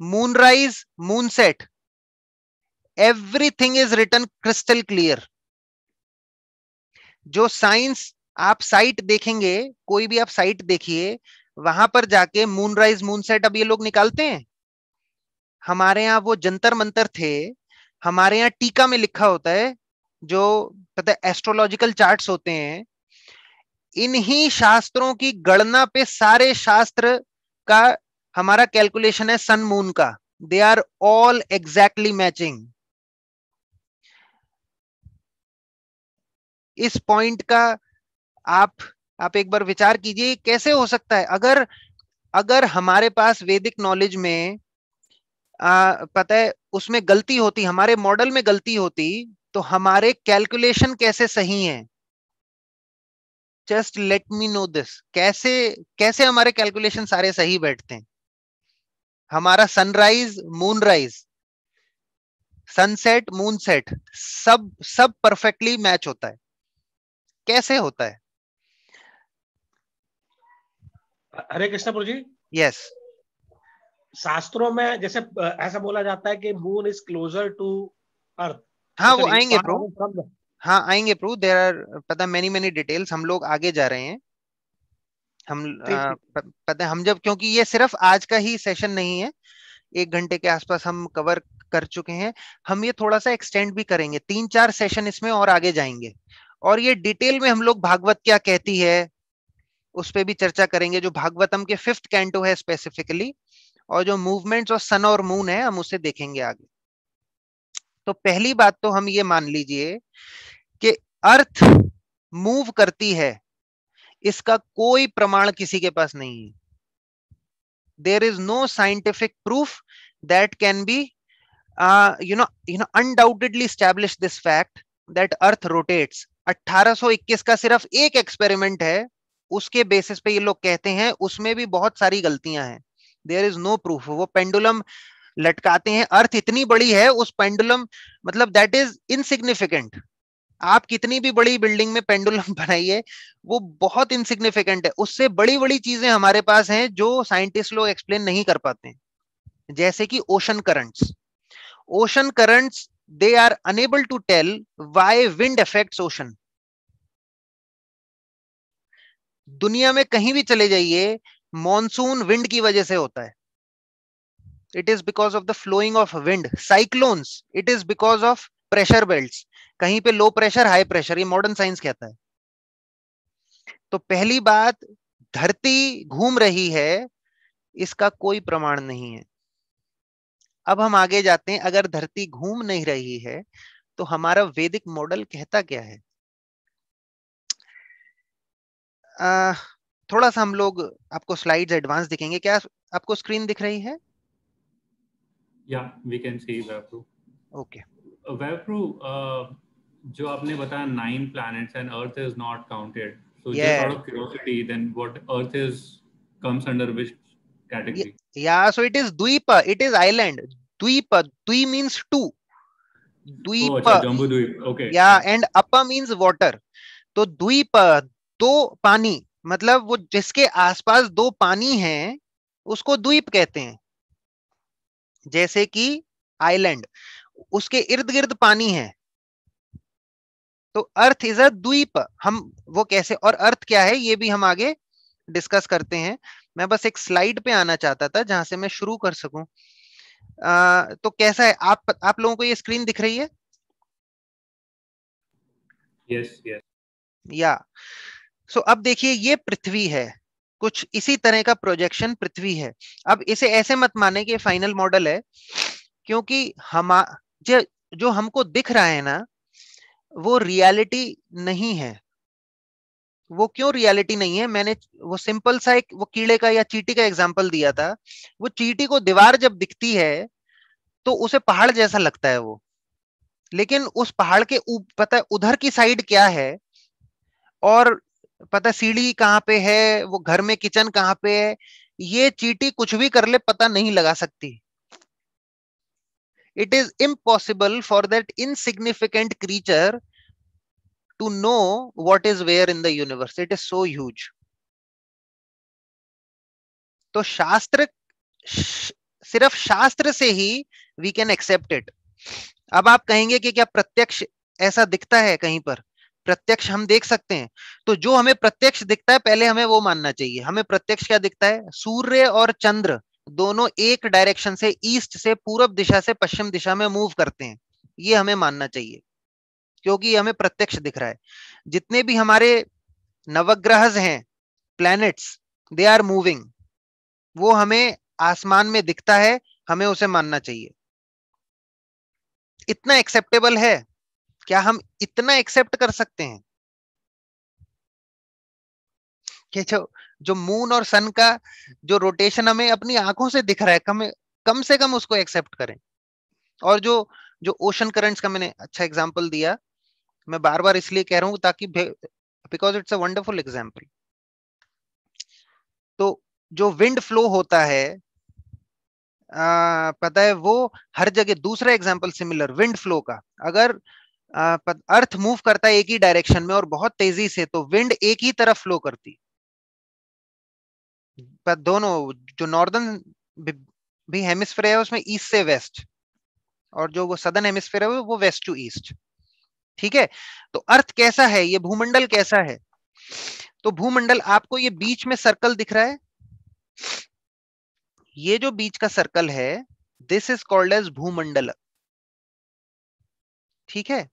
moonrise moonset everything is return crystal clear जो साइंस आप साइट देखेंगे, कोई भी आप साइट देखिए, वहाँ पर जाके मूनराइज मूनसेट अब ये लोग निकालते हैं। हमारे यहाँ वो जंतर मंतर थे, हमारे यहाँ टीका में लिखा होता है जो पता है एस्ट्रोलॉजिकल चार्ट्स होते हैं इन्हीं शास्त्रों की गणना पे सारे शास्त्र का हमारा कैलकुलेशन है सन मून का। They are all exactly matching इस पॉइंट का आप आप एक बार विचार कीजिए कैसे हो सकता है? अगर अगर हमारे पास वैदिक नॉलेज में आ, पता है उसमें गलती होती हमारे मॉडल में गलती होती तो हमारे कैलकुलेशन कैसे सही हैं? Just let me know this कैसे कैसे हमारे कैलकुलेशन सारे सही बैठते हैं? हमारा sunrise moonrise sunset moon set सब सब परफेक्टली मैच होता है। कैसे होता है? हरे कृष्ण जी। Yes yes. शास्त्रों में जैसे ऐसा बोला जाता है कि moon is closer to earth हाँ वो आएँगे प्रो हाँ। आएँगे प्रो देर आर पता मेनी मेनी डिटेल्स हम लोग आगे जा रहे हैं। हम आ, पता हम जब क्योंकि ये सिर्फ़ आज का ही सेशन नहीं है। एक घंटे के आसपास हम कवर कर चुके हैं। हम ये थोड़ा सा एक्सटेंड भी करेंगे। तीन चार सेशन इसमें और आगे जाएँगे। और ये डिटेल में हम लोग भागवत क्या कहती है उस पर भी चर्चा करेंगे। जो भागवतम के फिफ्थ कैंटो है स्पेसिफिकली और जो मूवमेंट्स ऑफ़ सन और मून है हम उसे देखेंगे आगे। तो पहली बात तो हम ये मान लीजिए कि अर्थ मूव करती है, इसका कोई प्रमाण किसी के पास नहीं है। There is no scientific proof that can be you know you know undoubtedly establish this fact that earth rotates 1821 का सिर्फ़ एक एक्सपेरिमेंट है, उसके बेसिस पे ये लोग कहते हैं, उसमें भी बहुत सारी गलतियाँ हैं। देयर इज़ नो प्रूफ वो पेंडुलम लटकाते हैं। अर्थ इतनी बड़ी है, उस पेंडुलम मतलब दैट इज़ इनसिग्निफिकेंट आप कितनी भी बड़ी बिल्डिंग में पेंडुलम बनाइए, वो बहुत इनसिग्निफिकेंट है। उससे बड़ी बड़ी चीज़ें हमारे पास हैं जो साइंटिस्ट लोग एक्सप्लेन नहीं कर पाते जैसे कि ocean currents ocean currents they are unable to tell why wind effects ocean दुनिया में कहीं भी चले जाइए मॉनसून विंड की वजह से होता है। It is because of the flowing of wind cyclones it is because of pressure belt कहीं पे लो प्रेशर हाई प्रेशर ये मॉडर्न साइंस कहता है। तो पहली बात धरती घूम रही है इसका कोई प्रमाण नहीं है। अब हम आगे जाते हैं। अगर धरती घूम नहीं रही है तो हमारा वैदिक मॉडल कहता क्या है? आ, थोड़ा सा हम लोग आपको स्लाइड्स एडवांस दिखेंगे। क्या आपको स्क्रीन दिख रही है? या वी कैन सी वेवप्रू ओके वेवप्रू जो आपने बताया nine planets and earth is not counted so just out of curiosity then what earth is comes under which category? Yeah so it is dweepa it is island. Dweepa dwi means two. Dweepa oh, jumbo dweep. Okay. Yeah and apa means water. तो द्वीप दो पानी मतलब वो जिसके आसपास दो पानी हैं उसको द्वीप कहते हैं। जैसे कि आइलैंड उसके इर्द गिर्द पानी है। तो अर्थ इज़ अ द्वीप। हम वो कैसे और अर्थ क्या है ये भी हम आगे डिस्कस करते हैं। मैं बस एक स्लाइड पे आना चाहता था जहाँ से मैं शुरू कर सकूँ। आ, तो कैसा है आप आप लोगों को ये स्क्रीन दिख रही है? Yes yes yeah. सो अब देखिए ये पृथ्वी है। कुछ इसी तरह का प्रोजेक्शन पृथ्वी है। अब इसे ऐसे मत माने कि फाइनल मॉडल है क्योंकि हम जो, जो हमको दिख रहा है ना वो रियलिटी नहीं है। वो क्यों रियलिटी नहीं है? मैंने वो सिंपल सा एक वो कीड़े का या चीटी का एग्जांपल दिया था। वो चीटी को दीवार जब दिखती है तो उसे पहाड़ जैसा लगता है वो। लेकिन उस पहाड़ के पता है उधर की साइड क्या है? और पता सीढ़ी कहाँ पे है, वो घर में किचन कहाँ पे है, ये चीटी कुछ भी कर ले, पता नहीं लगा सकती। It is impossible for that insignificant creature to know what is where in the universe. It is so huge. तो शास्त्र सिर्फ़ शास्त्र से ही वी कैन एक्सेप्ट इट अब आप कहेंगे कि क्या प्रत्यक्ष ऐसा दिखता है कहीं पर? प्रत्यक्ष हम देख सकते हैं। तो जो हमें प्रत्यक्ष दिखता है, पहले हमें वो मानना चाहिए। हमें प्रत्यक्ष क्या दिखता है? सूर्य और चंद्र दोनों एक डायरेक्शन से ईस्ट से पूरब दिशा से पश्चिम दिशा में मूव करते हैं। ये हमें मानना चाहिए, क्योंकि हमें प्रत्यक्ष दिख रहा है। जितने भी हमारे नवग्रह हैं प्लैनेट्स दे आर मूविंग वो हमें आसमान में दिखता है, हमें उसे मानना चाहिए। इतना एक्सेप्टेबल है क्या हम इतना एक्सेप्ट कर सकते हैं? कि जो जो मून और सन का जो रोटेशन हमें अपनी आँखों से दिख रहा है कम कम से कम उसको एक्सेप्ट करें। और जो जो ओशन करंट्स का मैंने अच्छा एग्जांपल दिया मैं बार बार इसलिए कह रहा हूँ ताकि because it's a wonderful example तो जो विंड फ्लो होता है आ, पता है वो हर जगह दूसरा एग्जांपल सिमिलर विंड फ्लो का। अगर अर्थ मूव करता है एक ही डायरेक्शन में और बहुत तेज़ी से तो विंड एक ही तरफ़ फ्लो करती। पर दोनों, जो नॉर्दर्न भी हेमिस्फीयर है, उसमें ईस्ट से वेस्ट और जो वो सदर्न हेमिस्फीयर है, वो वेस्ट टू ईस्ट ठीक है? तो अर्थ कैसा है? ये भूमंडल कैसा है? तो भूमंडल, आपको ये बीच में सर्कल दिख रहा है। ये जो बीच का सर्कल है this is called as Bhumandal. ठीक है?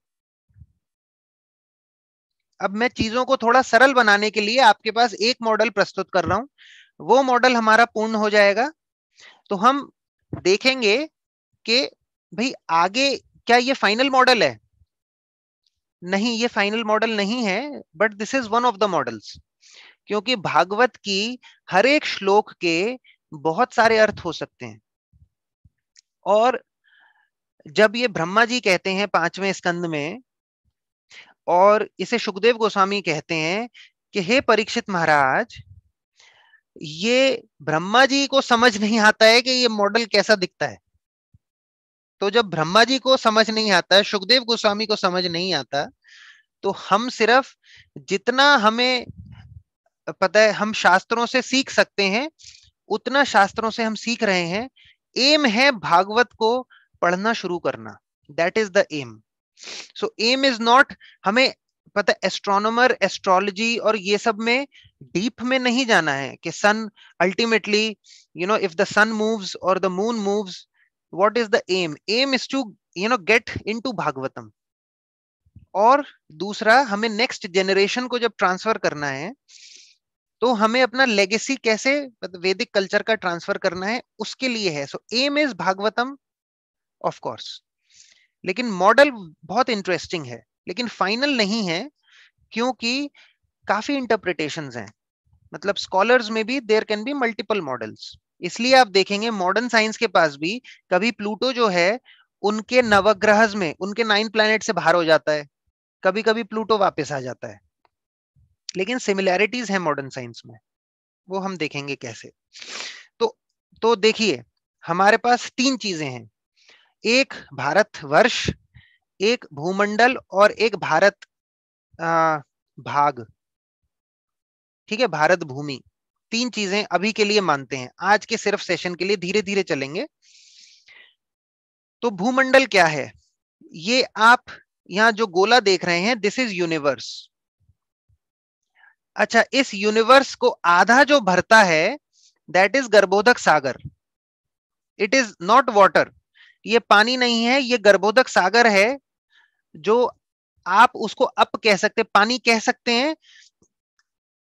अब मैं चीज़ों को थोड़ा सरल बनाने के लिए आपके पास एक मॉडल प्रस्तुत कर रहा हूँ। वो मॉडल हमारा पूर्ण हो जाएगा। तो हम देखेंगे कि भाई आगे क्या ये फाइनल मॉडल है? नहीं, ये फाइनल मॉडल नहीं है but this is one of the models क्योंकि भागवत की हर एक श्लोक के बहुत सारे अर्थ हो सकते हैं। और जब ये ब्रह्मा जी कहते हैं पाँचवें स्कंद में और इसे सुखदेव गोस्वामी कहते हैं कि, हे परीक्षित महाराज, ये ब्रह्मा जी को समझ नहीं आता है कि ये मॉडल कैसा दिखता है. तो जब ब्रह्मा जी को समझ नहीं आता है सुखदेव गोस्वामी को समझ नहीं आता तो हम सिर्फ़ जितना हमें पता है, हम शास्त्रों से सीख सकते हैं, उतना शास्त्रों से हम सीख रहे हैं। एम है भागवत को पढ़ना शुरू करना। That is the aim so aim is not हमें पता एस्ट्रोनोमर एस्ट्रोलॉजी और ये सब में डीप में नहीं जाना है कि sun ultimately you know if the sun moves और the moon moves what is the aim aim is to you know get into Bhagavatam और दूसरा, हमें नेक्स्ट जनरेशन को जब ट्रांसफ़र करना है तो हमें अपना लेगेसी कैसे वैदिक कल्चर का ट्रांसफ़र करना है, उसके लिए है। So aim is Bhagavatam of course लेकिन मॉडल बहुत इंटरेस्टिंग है, लेकिन फाइनल नहीं है, क्योंकि काफ़ी इंटरप्रिटेशन हैं। मतलब स्कॉलर्स में भी there can be multiple models इसलिए आप देखेंगे मॉडर्न साइंस के पास भी कभी प्लूटो जो है, उनके नवग्रह में, उनके नाइन प्लैनेट से बाहर हो जाता है। कभी कभी प्लूटो वापस आ जाता है। लेकिन सिमिलैरिटीज है मॉडर्न साइंस में। वो हम देखेंगे कैसे। तो तो देखिए, हमारे पास तीन चीज़ें हैं। एक भारत वर्ष एक भूमंडल और एक भारत आ, भाग। ठीक है? भारत भूमि। तीन चीज़ें अभी के लिए मानते हैं। आज के सिर्फ़ सेशन के लिए धीरे धीरे चलेंगे। तो भूमंडल क्या है? ये आप यहाँ जो गोला देख रहे हैं दिस इज़ यूनिवर्स अच्छा इस यूनिवर्स को आधा जो भरता है that is Garbhodaka Sagar it is not water ये पानी नहीं है, ये गर्भोदक सागर है, जो आप उसको अप कह सकते पानी कह सकते हैं,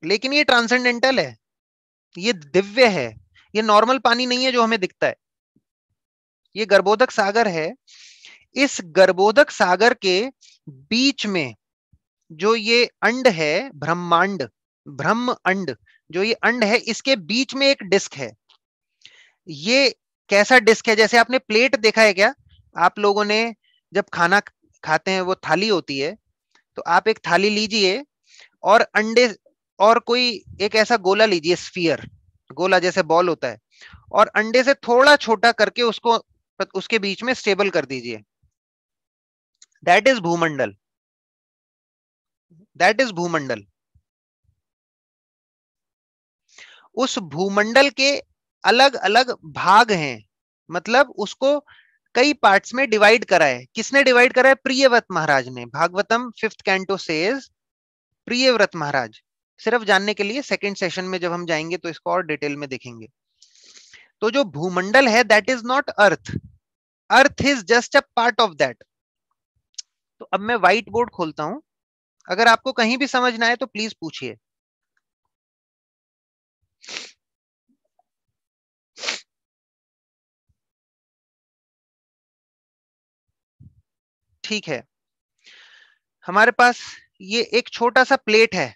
लेकिन ये ट्रांसेंडेंटल है, ये दिव्य है, ये नॉर्मल पानी नहीं है जो हमें दिखता है। ये गर्भोदक सागर है, इस गर्भोदक सागर के बीच में जो ये अंड है, ब्रह्मांड, ब्रह्म अंड, जो ये अंड है, इसके बीच में एक डिस्क है। ये कैसा डिस्क है? जैसे आपने प्लेट देखा है क्या? आप लोगों ने जब खाना खाते हैं, वो थाली होती है तो आप एक थाली लीजिए और अंडे और कोई एक ऐसा गोला लीजिए, स्फीयर, गोला जैसे बॉल होता है, और अंडे से थोड़ा छोटा करके उसको उसके बीच में स्टेबल कर दीजिए। That is Bhumandal. That is Bhumandal. उस भूमंडल के अलग अलग भाग हैं। मतलब उसको कई पार्ट्स में डिवाइड करा है। किसने डिवाइड करा है? प्रियव्रत महाराज ने। Bhagavatam fifth canto says Priyavrat Maharaj, सिर्फ़ जानने के लिए सेकंड सेशन में जब हम जाएँगे तो इसको और डिटेल में देखेंगे। तो जो भूमंडल है that is not earth earth is just a part of that तो अब मैं व्हाइट बोर्ड खोलता हूँ। अगर आपको कहीं भी समझना है तो प्लीज़ पूछिए। ठीक है। हमारे पास ये एक छोटा सा प्लेट है।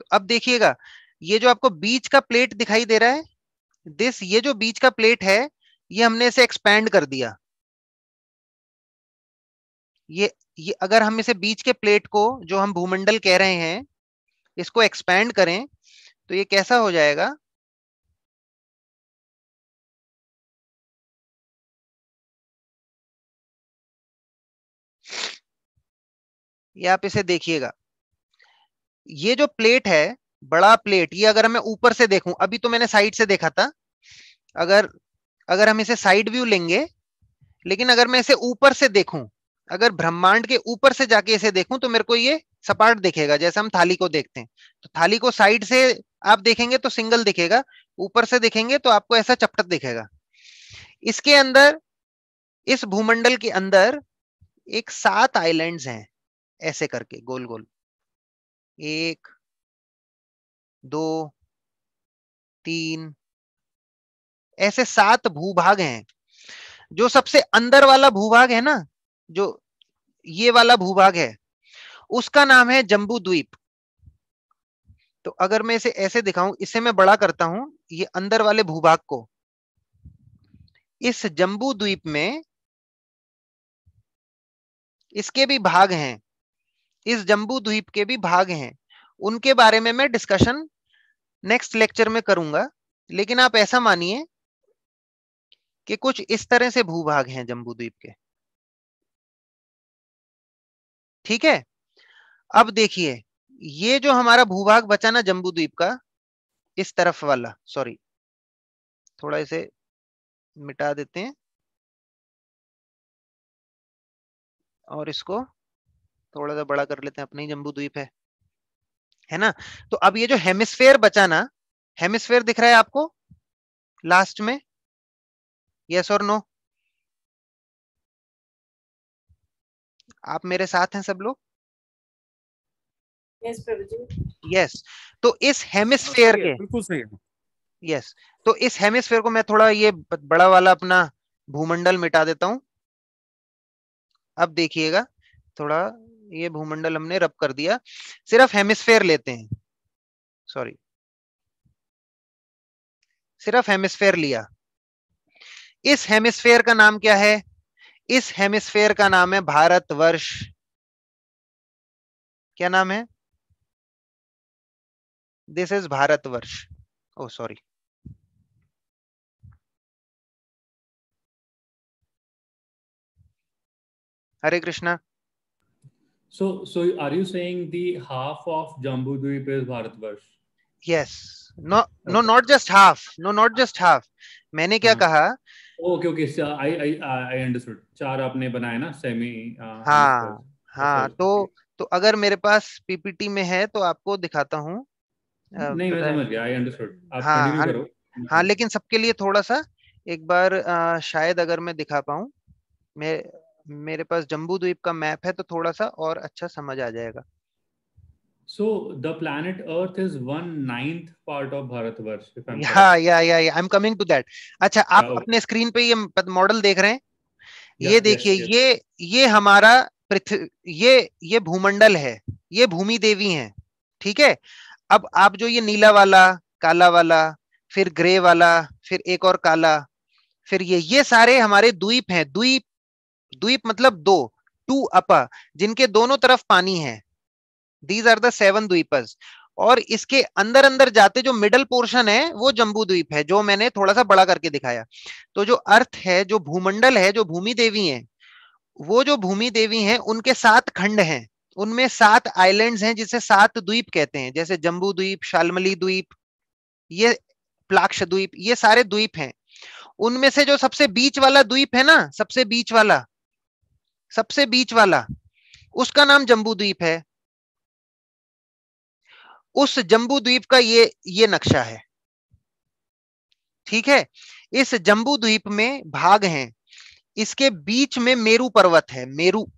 तो अब देखिएगा, ये जो आपको बीच का प्लेट दिखाई दे रहा है दिस ये जो बीच का प्लेट है, ये हमने इसे एक्सपैंड कर दिया। ये ये अगर हम इसे बीच के प्लेट को, जो हम भूमंडल कह रहे हैं, इसको एक्सपैंड करें तो ये कैसा हो जाएगा? ये आप इसे देखिएगा। ये जो प्लेट है, बड़ा प्लेट ये अगर मैं ऊपर से देखूँ, अभी तो मैंने साइड से देखा था। अगर अगर हम इसे साइड व्यू लेंगे, लेकिन अगर मैं इसे ऊपर से देखूँ, अगर ब्रह्मांड के ऊपर से जाके इसे देखूँ तो मेरे को ये सपाट दिखेगा, जैसे हम थाली को देखते हैं। तो थाली को साइड से आप देखेंगे तो सिंगल दिखेगा, ऊपर से देखेंगे तो आपको ऐसा चपटक दिखेगा। इसके अंदर, इस भूमंडल के अंदर एक सात आइलैंड्स हैं। ऐसे करके, गोल गोल। एक, दो, तीन, ऐसे सात भूभाग हैं, जो सबसे अंदर वाला भूभाग है ना, जो ये वाला भूभाग है, उसका नाम है जम्बू द्वीप। तो अगर मैं इसे ऐसे दिखाऊँ, इसे मैं बड़ा करता हूँ, ये अंदर वाले भूभाग को। इस जम्बू द्वीप में इसके भी भाग हैं इस जम्बू द्वीप के भी भाग हैं। उनके बारे में मैं डिस्कशन नेक्स्ट लेक्चर में करूँगा। लेकिन आप ऐसा मानिए कि कुछ इस तरह से भूभाग हैं जम्बू द्वीप के। ठीक है? अब देखिए, ये जो हमारा भूभाग बचा ना जम्बू द्वीप का, इस तरफ़ वाला सॉरी थोड़ा इसे मिटा देते हैं। और इसको थोड़ा सा बड़ा कर लेते हैं अपने ही जम्बू द्वीप है। है ना? तो अब ये जो हेमिस्फेयर बचा ना हेमिस्फेयर दिख रहा है आपको? लास्ट में? यस और नो आप मेरे साथ हैं सब लोग? यस प्रभु जी। यस तो इस हेमिस्फेयर के बिल्कुल सही है। यस तो इस हेमिस्फेयर को मैं थोड़ा ये बड़ा वाला अपना भूमंडल मिटा देता हूँ। अब देखिएगा थोड़ा ये भूमंडल हमने रब कर दिया, सिर्फ़ हेमिस्फेयर लेते हैं। सॉरी सिर्फ़ हेमिस्फेयर लिया। इस हेमिस्फेयर का नाम क्या है? इस हेमिस्फेयर का नाम है भारतवर्ष। क्या नाम है? This is Bharatvarsh. Oh sorry Hare Krishna. So, so are you saying the half of Jambu Dweep is Bharatvarsh? Yes. No, okay. no, not just half. No, not just half. मैंने क्या कहा? Okay okay I I I understood चार आपने बनाए ना semi हाँ हाँ तो तो अगर मेरे पास पीपीटी में है तो आपको दिखाता हूँ। नहीं मैं समझ गया. आई अंडरस्टूड आप हाँ कंटिन्यू करो. हाँ लेकिन सबके लिए थोड़ा सा एक बार आ, शायद अगर मैं दिखा पाऊँ मैं मेरे पास जम्बू द्वीप का मैप है तो थोड़ा सा और अच्छा समझ आ जाएगा So the planet Earth is one ninth part of Bharatvarsh. If I'm yeah, yeah, yeah, yeah. I'm coming to that. अच्छा आप yeah, okay. अपने स्क्रीन पे ये मॉडल देख रहे हैं yeah, ये देखिए yes, yes. ये ये हमारा पृथ्वी ये ये भूमंडल है ये भूमि देवी है ठीक है अब आप जो ये नीला वाला काला वाला फिर ग्रे वाला फिर एक और काला फिर ये ये सारे हमारे द्वीप हैं द्वीप द्वीप मतलब दो, टू अपा जिनके दोनों तरफ़ पानी है। दीज आर द सेवन और इसके अंदर अंदर जाते जो मिडल पोर्शन है, वो जम्बू द्वीप है, जो मैंने थोड़ा सा बड़ा करके दिखाया। तो जो अर्थ है, जो भूमंडल है, जो भूमि देवी है, वो जो भूमि देवी है, उनके सात खंड हैं। उनमें सात आइलैंड्स हैं, जिसे सात द्वीप कहते हैं, जैसे जम्बू द्वीप, शालमली द्वीप, ये प्लाक्ष द्वीप, ये सारे द्वीप हैं। उनमें से जो सबसे बीच वाला द्वीप है ना, सबसे बीच वाला सबसे बीच वाला, उसका नाम जम्बू द्वीप है। उस जम्बू द्वीप का ये ये नक्शा है। ठीक है? इस जम्बू द्वीप में भाग हैं। इसके बीच में मेरू पर्वत है, मेरू।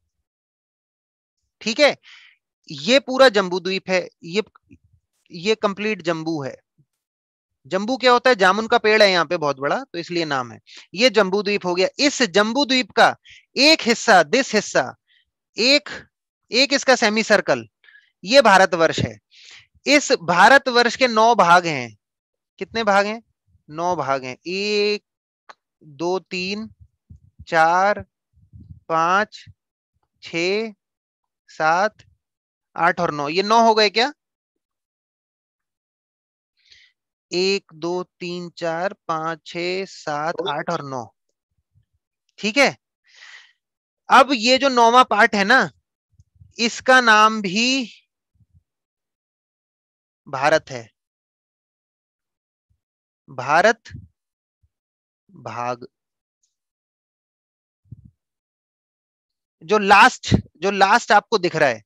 ठीक है? ये पूरा जम्बू द्वीप है, ये ये कंप्लीट जम्बू है। जम्बू क्या होता है? जामुन का पेड़ है यहाँ पे बहुत बड़ा तो इसलिए नाम है। ये जम्बू द्वीप हो गया। इस जम्बू द्वीप का एक हिस्सा, दिस हिस्सा, एक एक इसका सेमी सर्कल ये भारतवर्ष है। इस भारतवर्ष के नौ भाग हैं। कितने भाग हैं? नौ भाग हैं। एक, दो, तीन, चार, पाँच, छ, सात, आठ और नौ। ये नौ हो गए क्या? एक दो तीन चार पाँच छ सात आठ और नौ। ठीक है? अब ये जो नौवा पार्ट है ना इसका नाम भी भारत है। भारत भाग। जो लास्ट जो लास्ट आपको दिख रहा है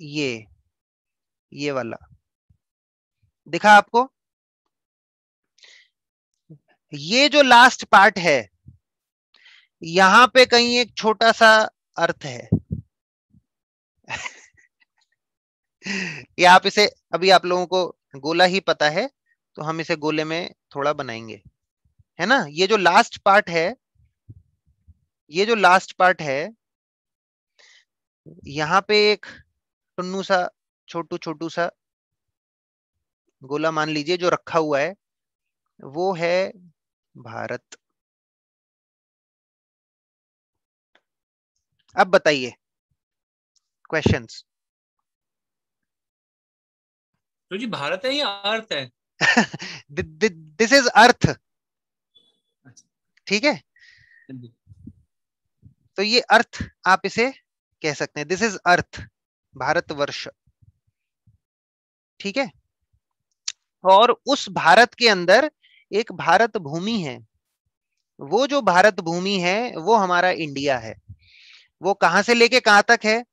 ये ये वाला। दिखा आपको? ये जो लास्ट पार्ट है, यहाँ पे कहीं एक छोटा सा अर्थ है। या आप इसे, अभी आप लोगों को गोला ही पता है तो हम इसे गोले में थोड़ा बनाएँगे। है ना? ये जो लास्ट पार्ट है, ये जो लास्ट पार्ट है, यहाँ पे एक टुन्नू सा छोटू छोटू सा गोला मान लीजिए जो रखा हुआ है वो है भारत। अब बताइए क्वेश्चंस तो जी भारत है या अर्थ है? दिस इज़ अर्थ ठीक है? तो ये अर्थ आप इसे कह सकते हैं। This is earth Bharatvarsh. ठीक है? और उस भारत के अंदर एक भारत भूमि है। वो जो भारत भूमि है, वो हमारा इंडिया है। वो कहाँ से लेके कहाँ तक है?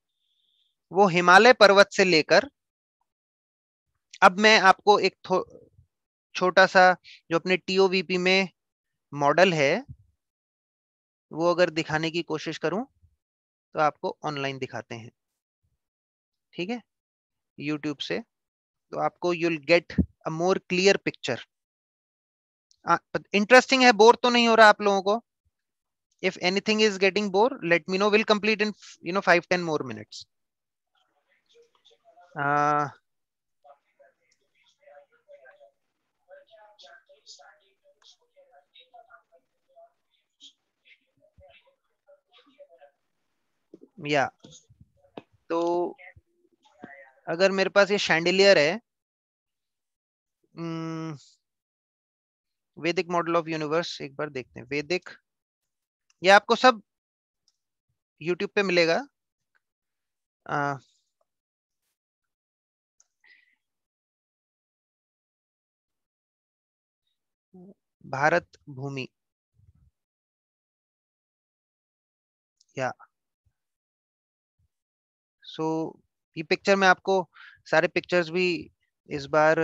वो हिमालय पर्वत से लेकर अब मैं आपको एक छोटा सा जो अपने टीओवीपी में मॉडल है, वो अगर दिखाने की कोशिश करूँ तो आपको ऑनलाइन दिखाते हैं। ठीक है? यूट्यूब से। तो आपको you'll get a more clear picture interesting है बोर तो नहीं हो रहा आप लोगों को? If anything is getting bore let me know will complete in you know five ten more minutes या तो अगर मेरे पास ये शैंडिलियर है वैदिक मॉडल ऑफ़ यूनिवर्स एक बार देखते हैं। वैदिक ये आपको सब यूट्यूब पे मिलेगा। आ, भारत भूमि। या। सो so, ये पिक्चर में आपको सारे पिक्चर्स भी इस बार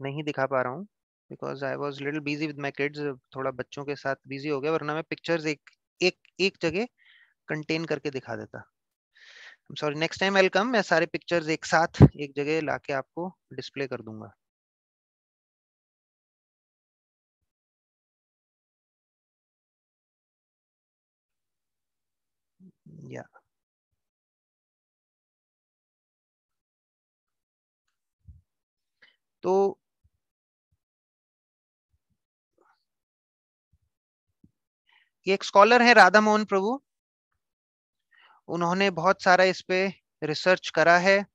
नहीं दिखा पा रहा हूँ because I was little busy with my kids थोड़ा बच्चों के साथ बिज़ी हो गया, वरना मैं पिक्चर्स एक एक एक जगह कंटेन करके दिखा देता sorry next time I come मैं सारे पिक्चर्स एक साथ, एक जगह लाके आपको डिस्प्ले कर दूँगा या yeah. तो ये एक स्कॉलर है, राधा मोहन प्रभु। उन्होंने बहुत सारा इस पे रिसर्च करा है।